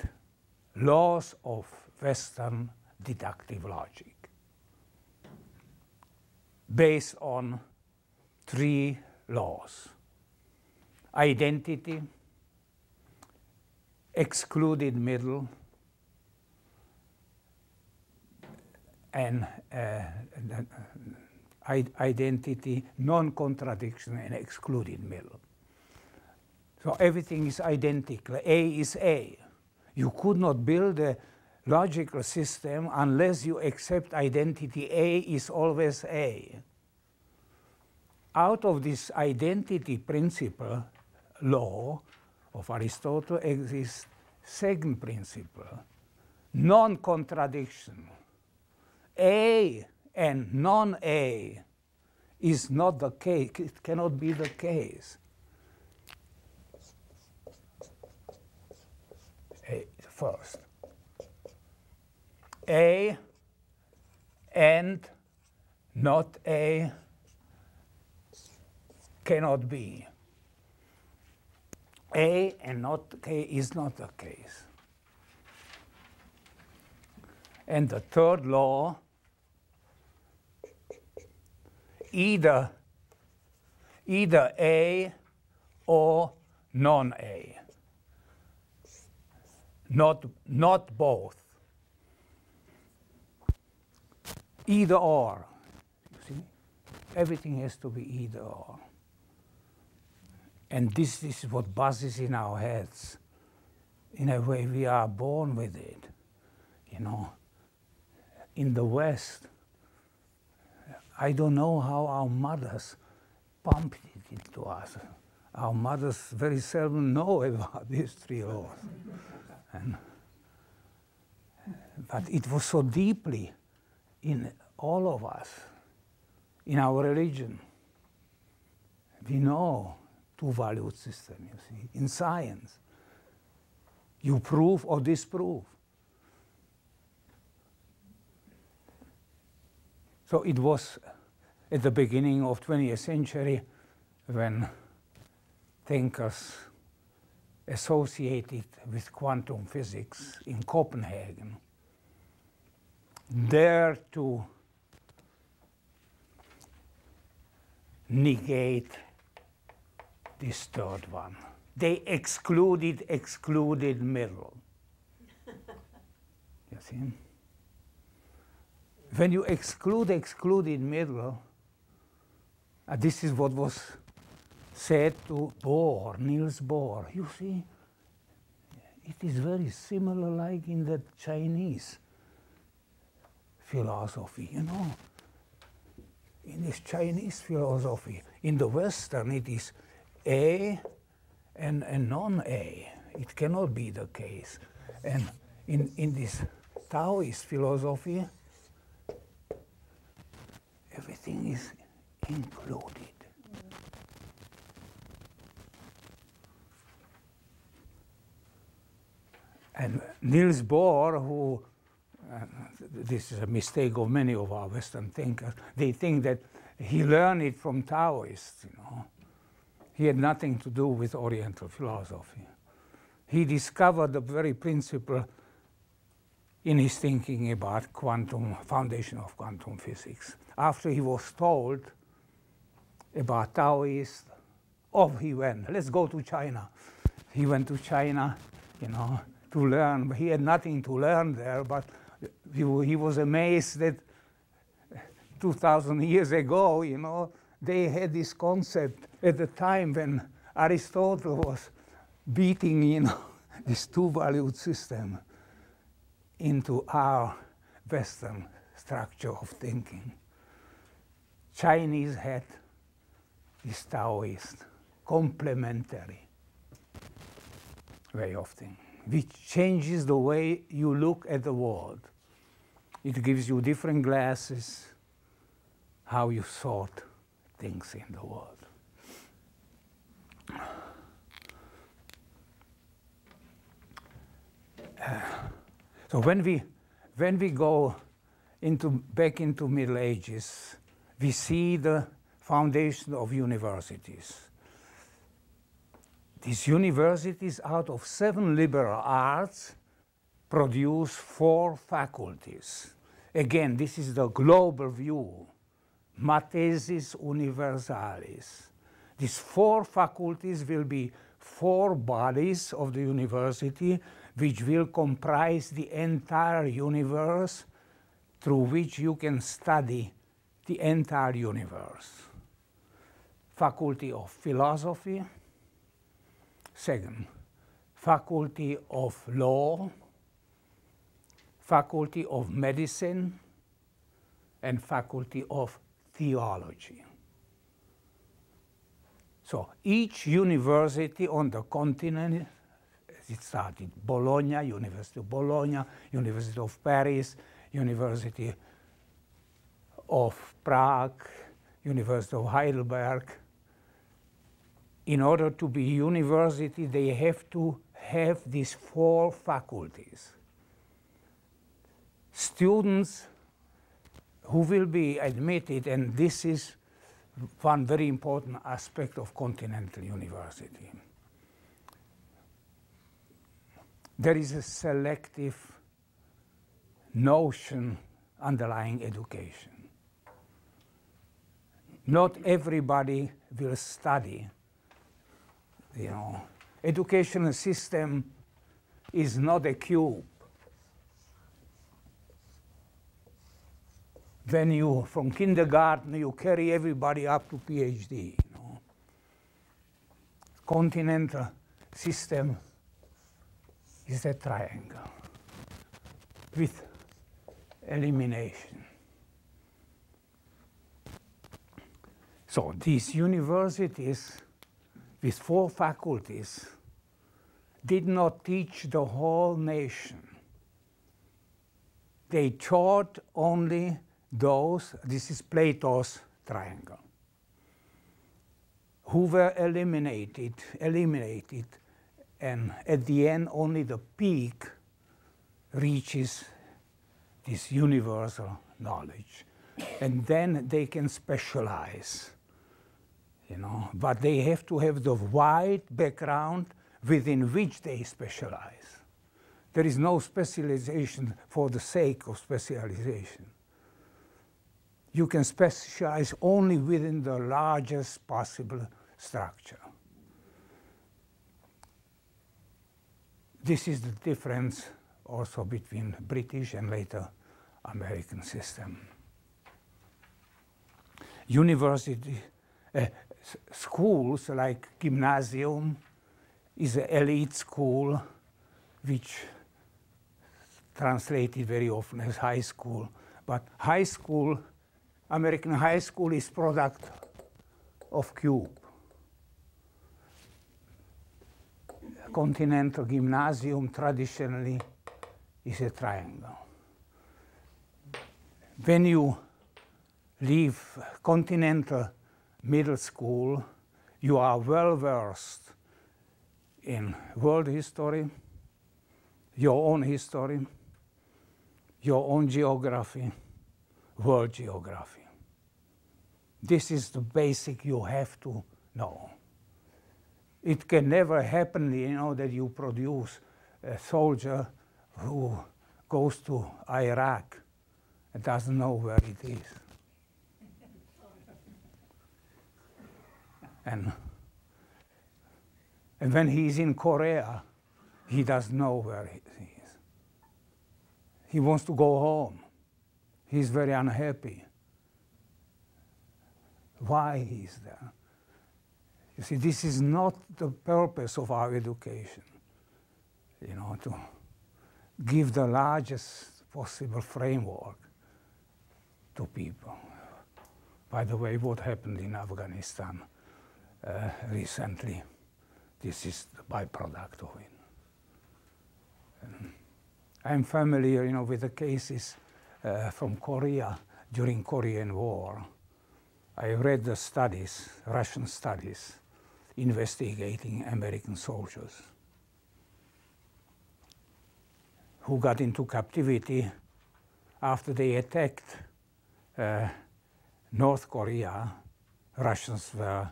laws of Western deductive logic based on three laws identity, excluded middle, and uh, identity, non contradiction, and excluded middle. So everything is identical. A is A. You could not build a logical system unless you accept identity A is always A. Out of this identity principle law of Aristotle exists second principle, non-contradiction. A and non-A is not the case, it cannot be the case. A first. A and not A cannot be. A and not K is not the case. And the third law either either A or non-A. Not, not both. Either or. You see? Everything has to be either or. And this is what buzzes in our heads. In a way, we are born with it. You know, in the West, I don't know how our mothers pumped it into us. Our mothers very seldom know about these three laws. And, but it was so deeply in all of us, in our religion. We know two-valued system, you see, in science. You prove or disprove. So it was at the beginning of 20th century when thinkers associated with quantum physics in Copenhagen dare to negate this third one. They excluded, excluded middle. you see? When you exclude, excluded middle, uh, this is what was said to Bohr, Niels Bohr. You see, it is very similar like in the Chinese philosophy, you know. In this Chinese philosophy, in the Western it is A and, and non-A. It cannot be the case. And in, in this Taoist philosophy, everything is included. And Niels Bohr, who uh, this is a mistake of many of our Western thinkers, they think that he learned it from Taoists, you know. He had nothing to do with Oriental philosophy. He discovered the very principle in his thinking about quantum foundation of quantum physics. After he was told about Taoists, off he went. Let's go to China. He went to China, you know, to learn. He had nothing to learn there, but he, was amazed that 2,000 years ago, you know, they had this concept at the time when Aristotle was beating, you know, this two-valued system into our Western structure of thinking. Chinese had this Taoist complementary way of thinking which changes the way you look at the world. It gives you different glasses, how you sort things in the world. Uh, so when we when we go into back into Middle Ages, we see the foundation of universities. These universities, out of seven liberal arts, produce four faculties. Again, this is the global view, Mathesis Universalis. These four faculties will be four bodies of the university which will comprise the entire universe through which you can study the entire universe. Faculty of Philosophy, Second, Faculty of Law, Faculty of Medicine, and Faculty of Theology. So each university on the continent, it started Bologna, University of Bologna, University of Paris, University of Prague, University of Heidelberg, in order to be university, they have to have these four faculties. Students who will be admitted, and this is one very important aspect of Continental University. There is a selective notion underlying education. Not everybody will study you know, educational system is not a cube. When you, from kindergarten, you carry everybody up to PhD. You know. Continental system is a triangle with elimination. So these universities with four faculties did not teach the whole nation. They taught only those, this is Plato's triangle, who were eliminated, eliminated, and at the end only the peak reaches this universal knowledge. And then they can specialize you know, but they have to have the wide background within which they specialize. There is no specialization for the sake of specialization. you can specialize only within the largest possible structure. This is the difference also between British and later American system. University uh, schools like gymnasium is an elite school which translated very often as high school. But high school, American high school is product of cube. Continental gymnasium traditionally is a triangle. When you leave continental middle school, you are well versed in world history, your own history, your own geography, world geography. This is the basic you have to know. It can never happen, you know, that you produce a soldier who goes to Iraq and doesn't know where it is. And, and when he's in Korea, he doesn't know where he is. He wants to go home. He's very unhappy. Why he's there? You see, this is not the purpose of our education, you know, to give the largest possible framework to people. By the way, what happened in Afghanistan uh, recently, this is the byproduct of it. Um, I'm familiar, you know, with the cases uh, from Korea during Korean War. I read the studies, Russian studies, investigating American soldiers who got into captivity after they attacked uh, North Korea. Russians were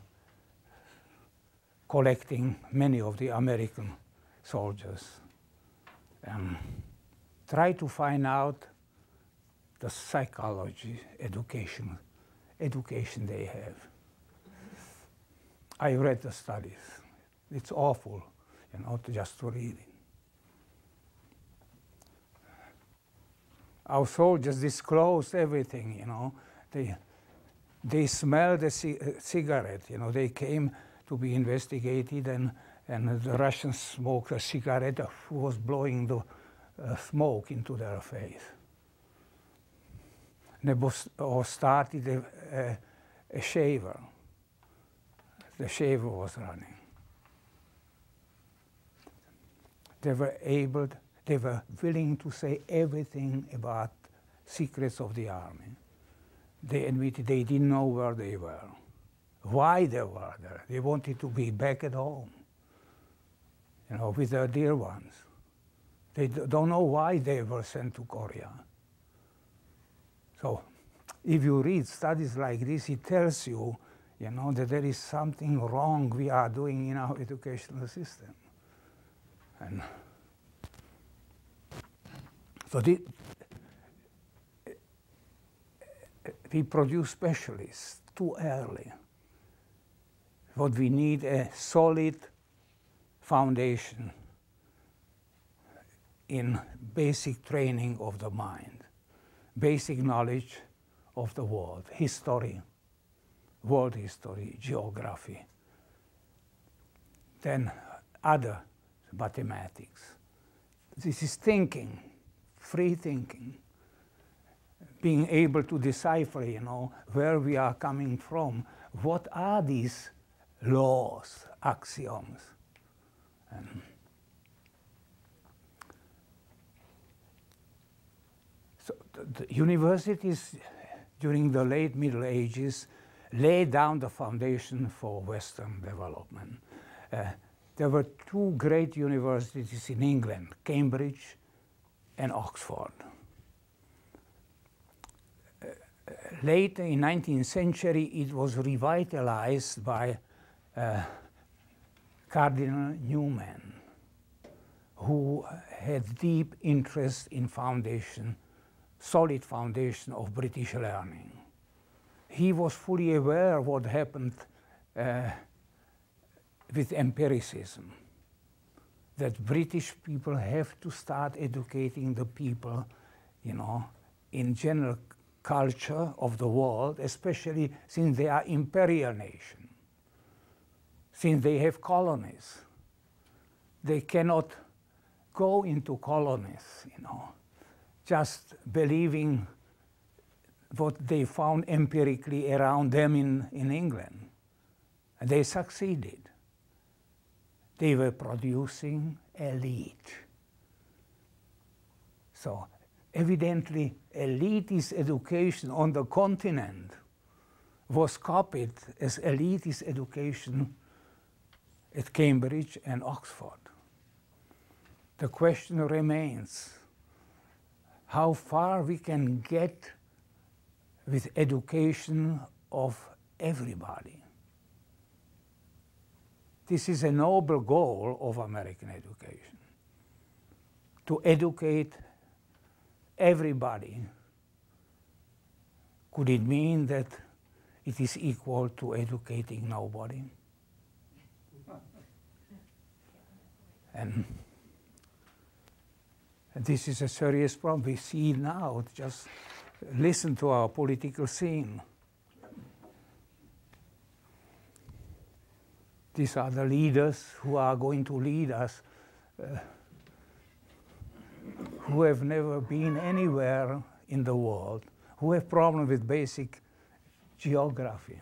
collecting many of the American soldiers and try to find out the psychology education education they have. I read the studies. It's awful, you know, to just to read it. Our soldiers disclosed everything, you know. They, they smelled the cigarette, you know. They came to be investigated and, and the Russians smoked a cigarette who was blowing the uh, smoke into their face. They or started a, a, a shaver. The shaver was running. They were able, they were willing to say everything about secrets of the army. They admitted they didn't know where they were, why they were there. They wanted to be back at home, you know, with their dear ones. They don't know why they were sent to Korea. So if you read studies like this, it tells you, you know, that there is something wrong we are doing in our educational system. And so the, we produce specialists too early. What we need a solid foundation in basic training of the mind basic knowledge of the world, history, world history, geography. Then other mathematics. This is thinking, free thinking, being able to decipher, you know, where we are coming from. What are these laws, axioms? And the universities during the late Middle Ages laid down the foundation for Western development. Uh, there were two great universities in England, Cambridge and Oxford. Uh, later in 19th century, it was revitalized by uh, Cardinal Newman, who had deep interest in foundation solid foundation of British learning. he was fully aware what happened uh, with empiricism. That British people have to start educating the people, you know, in general culture of the world, especially since they are imperial nation, since they have colonies. They cannot go into colonies, you know, just believing what they found empirically around them in, in England. And they succeeded. They were producing elite. So evidently elitist education on the continent was copied as elitist education at Cambridge and Oxford. The question remains how far we can get with education of everybody. This is a noble goal of American education, to educate everybody. Could it mean that it is equal to educating nobody? And this is a serious problem. We see now, just listen to our political scene. These are the leaders who are going to lead us, uh, who have never been anywhere in the world, who have problems with basic geography.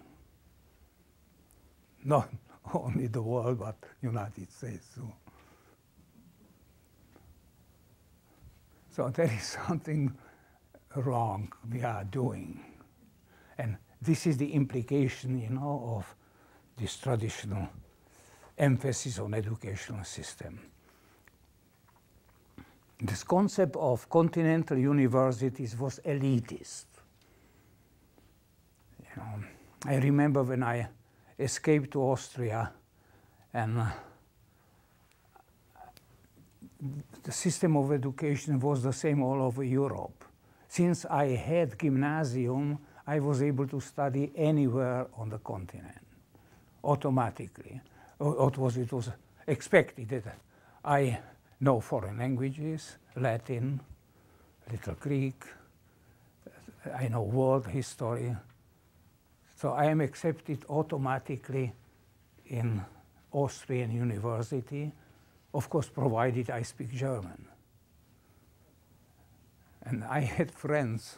Not only the world, but United States too. So there is something wrong we are doing. And this is the implication, you know, of this traditional emphasis on educational system. This concept of continental universities was elitist. You know, I remember when I escaped to Austria and uh, the system of education was the same all over Europe. Since I had gymnasium, I was able to study anywhere on the continent automatically. What was it was expected that I know foreign languages, Latin, little Greek, I know world history. So I am accepted automatically in Austrian university of course, provided I speak German. And I had friends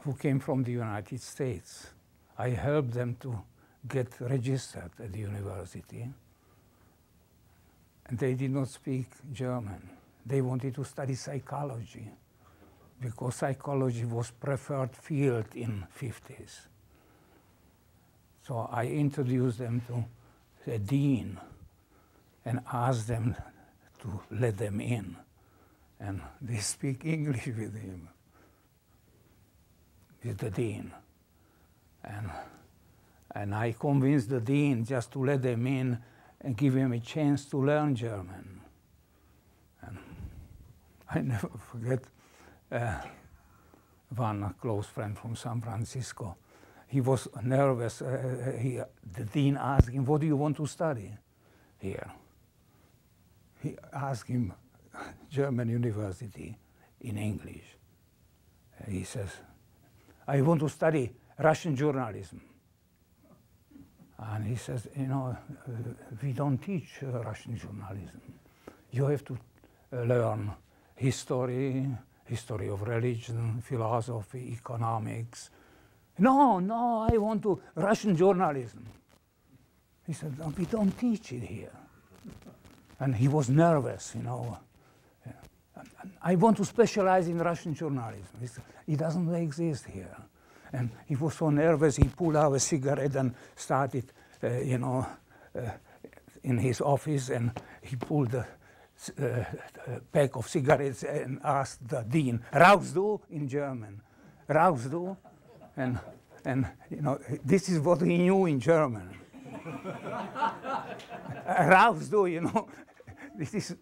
who came from the United States. I helped them to get registered at the university. And they did not speak German. They wanted to study psychology because psychology was preferred field in 50s. So I introduced them to the dean and ask them to let them in. And they speak English with him, with the dean. And, and I convinced the dean just to let them in and give him a chance to learn German. And I never forget uh, one close friend from San Francisco. He was nervous. Uh, he, the dean asked him, what do you want to study here? Asked him German university in English. he says, I want to study Russian journalism. And he says, you know, uh, we don't teach uh, Russian journalism. You have to uh, learn history, history of religion, philosophy, economics. No, no, I want to Russian journalism. He said, no, we don't teach it here and he was nervous, you know. I want to specialize in Russian journalism. it doesn't exist here. And he was so nervous, he pulled out a cigarette and started, uh, you know, uh, in his office, and he pulled a, uh, a pack of cigarettes and asked the dean, Raus du, in German, Raus du. And, and, you know, this is what he knew in German. Raus du, you know, this is,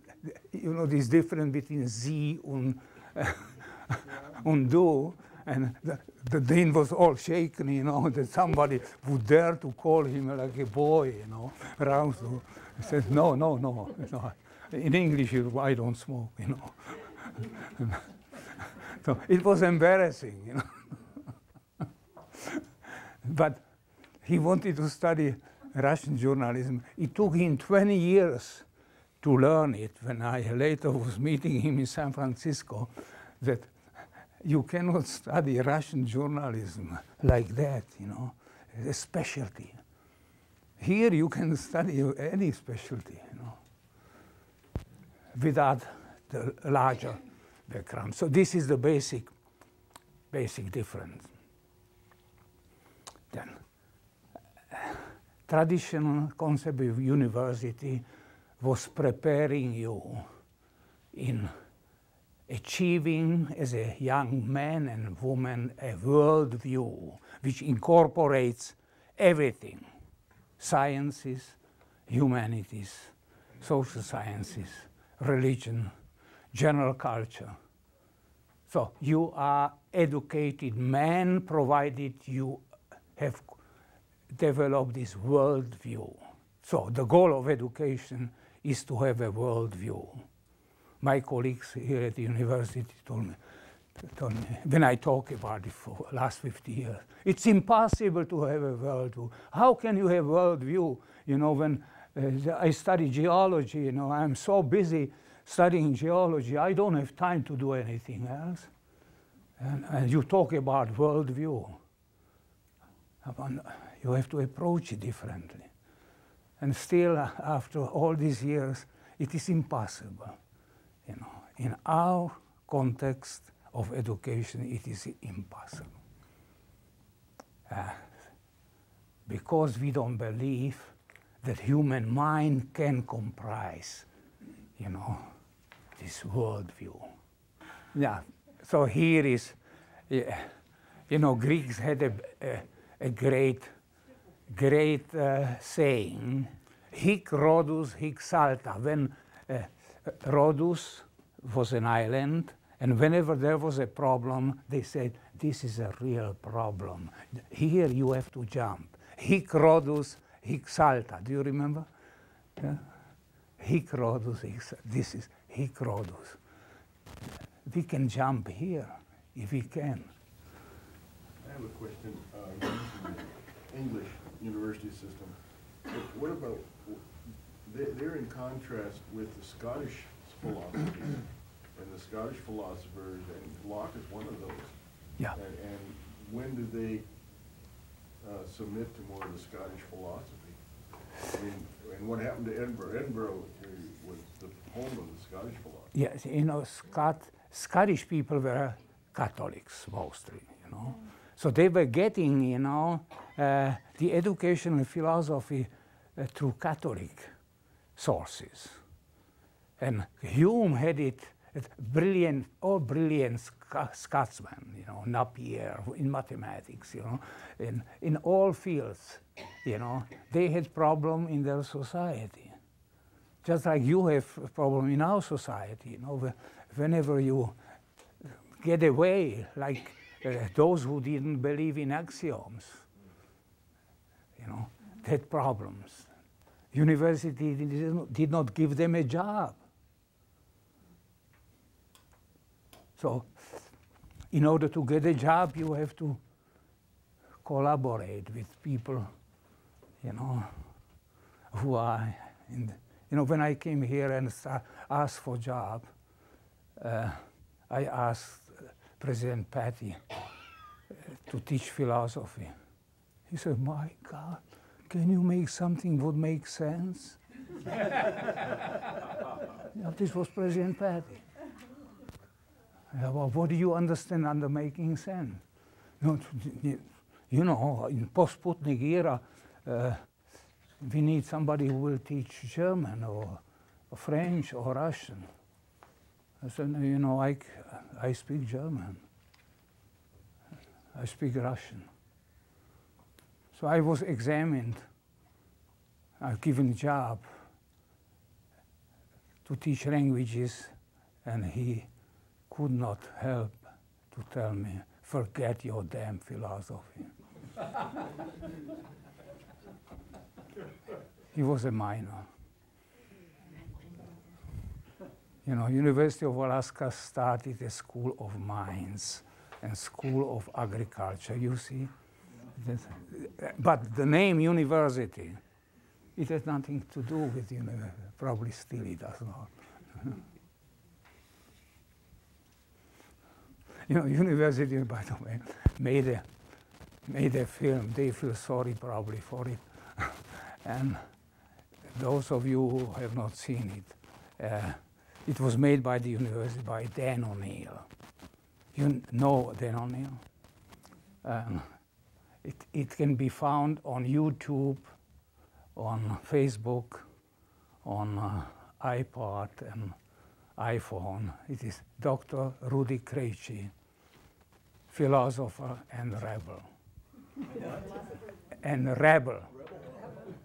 you know, this difference between Z and, and du. and the, the dean was all shaken, you know, that somebody would dare to call him like a boy, you know, around. So he said, no, no, no, no. In English, you I don't smoke, you know. so it was embarrassing, you know. but he wanted to study Russian journalism. It took him 20 years to learn it when I later was meeting him in San Francisco that you cannot study Russian journalism like that, you know, a specialty. Here you can study any specialty, you know, without the larger background. So this is the basic, basic difference. Then, traditional concept of university was preparing you in achieving as a young man and woman a worldview which incorporates everything sciences, humanities, social sciences, religion, general culture. So you are educated man provided you have developed this worldview. So the goal of education is to have a worldview my colleagues here at the university told me, told me when I talk about it for the last 50 years, it's impossible to have a worldview. How can you have worldview? You know, when uh, I study geology, you know, I'm so busy studying geology, I don't have time to do anything else. And, and you talk about worldview. You have to approach it differently. And still, after all these years, it is impossible. You know, in our context of education, it is impossible. Uh, because we don't believe that human mind can comprise, you know, this worldview. Yeah, so here is, you know, Greeks had a, a, a great, great uh, saying, hic Rhodus, hic salta. When uh, Rhodus was an island, and whenever there was a problem, they said, this is a real problem. Here you have to jump. Hic Rhodus, hic salta. Do you remember? Yeah? Hic Rhodus, hic, this is hic Rhodus. We can jump here if we can. I have a question. Uh, English university system. But What about they're in contrast with the Scottish philosophy and the Scottish philosophers, and Locke is one of those. Yeah. And, and when did they uh, submit to more of the Scottish philosophy? I mean, and what happened to Edinburgh? Edinburgh was the home of the Scottish philosophy. Yes, you know, Scot Scottish people were Catholics mostly, you know. So they were getting, you know, the educational philosophy uh, through Catholic sources. And Hume had it, brilliant, all brilliant Scotsmen, you know, Napier in mathematics, you know, in, in all fields, you know, they had problem in their society. Just like you have a problem in our society, you know, whenever you get away, like uh, those who didn't believe in axioms, you know, had problems university did not give them a job. So in order to get a job, you have to collaborate with people, you know, who are in, the, you know, when I came here and asked for job, uh, I asked President Patty uh, to teach philosophy. He said, my God, can you make something would make sense? this was President Patty. well, what do you understand under making sense? You know, in post-Sputnik era, uh, we need somebody who will teach German or, or French or Russian. I said, you know, I, I speak German. I speak Russian. So I was examined, I was given a job to teach languages, and he could not help to tell me forget your damn philosophy. he was a minor. You know, University of Alaska started a school of mines and school of agriculture, you see? But the name university, it has nothing to do with university. Probably still it does not. you know, university, by the way, made a, made a film. They feel sorry probably for it. and those of you who have not seen it, uh, it was made by the university by Dan O'Neill. You know Dan O'Neill? Um, it, it can be found on YouTube, on Facebook, on uh, iPod and iPhone. It is Dr. Rudy Krejci, philosopher and rebel. and rebel.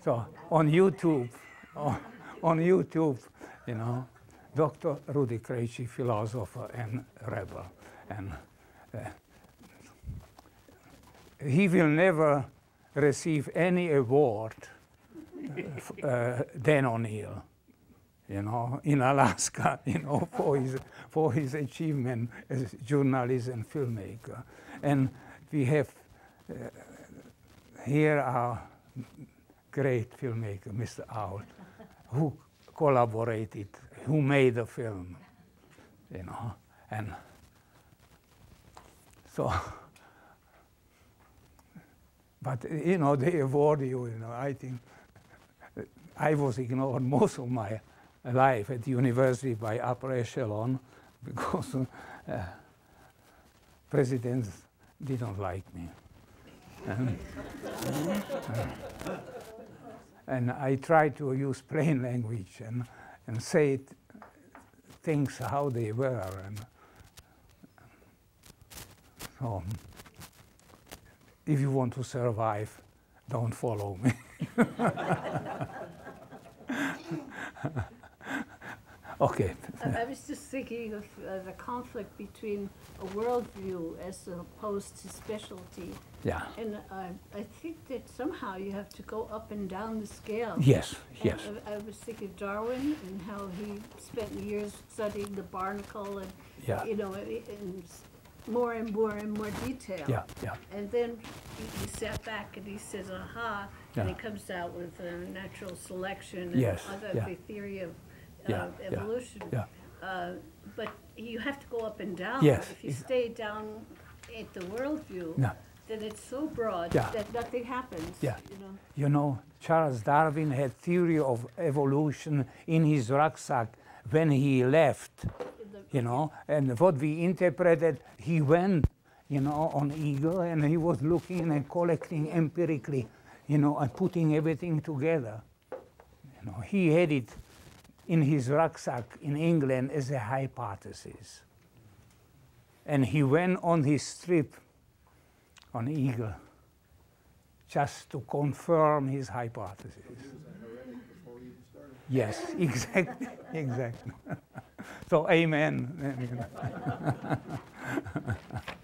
So on YouTube, on, on YouTube, you know, Dr. Rudy Krejci, philosopher and rebel. And uh, he will never receive any award, uh, uh, Dan O'Neill, you know, in Alaska, you know, for his, for his achievement as journalist and filmmaker. And we have uh, here our great filmmaker, Mr. Owl, who collaborated, who made the film, you know, and so. But you know, they award you. You know, I think I was ignored most of my life at university by upper echelon because uh, presidents didn't like me. And, uh, and I tried to use plain language and, and say it, things how they were. And so, if you want to survive, don't follow me. okay. I I was just thinking of uh, the conflict between a worldview as opposed to specialty. Yeah. And uh, I think that somehow you have to go up and down the scale. Yes. And Yes. I I was thinking of Darwin and how he spent years studying the barnacle and, Yeah. you know, s- more and more and more detail. Yeah. Yeah. And then he, he sat back and he says, aha, and he comes out with uh, natural selection and Yes, other, yeah. the theory of Yeah, uh, yeah, evolution. yeah. Uh, But you have to go up and down. Yes, If you stay down at the worldview, No. then it's so broad Yeah. that nothing happens, Yeah. you know? You know, Charles Darwin had theory of evolution in his rucksack when he left. You know, and what we interpreted, he went, you know, on Beagle and he was looking and collecting empirically, you know, and putting everything together. You know, he had it in his rucksack in England as a hypothesis. And he went on his trip on Beagle just to confirm his hypothesis. Yes, exactly, exactly. so, amen.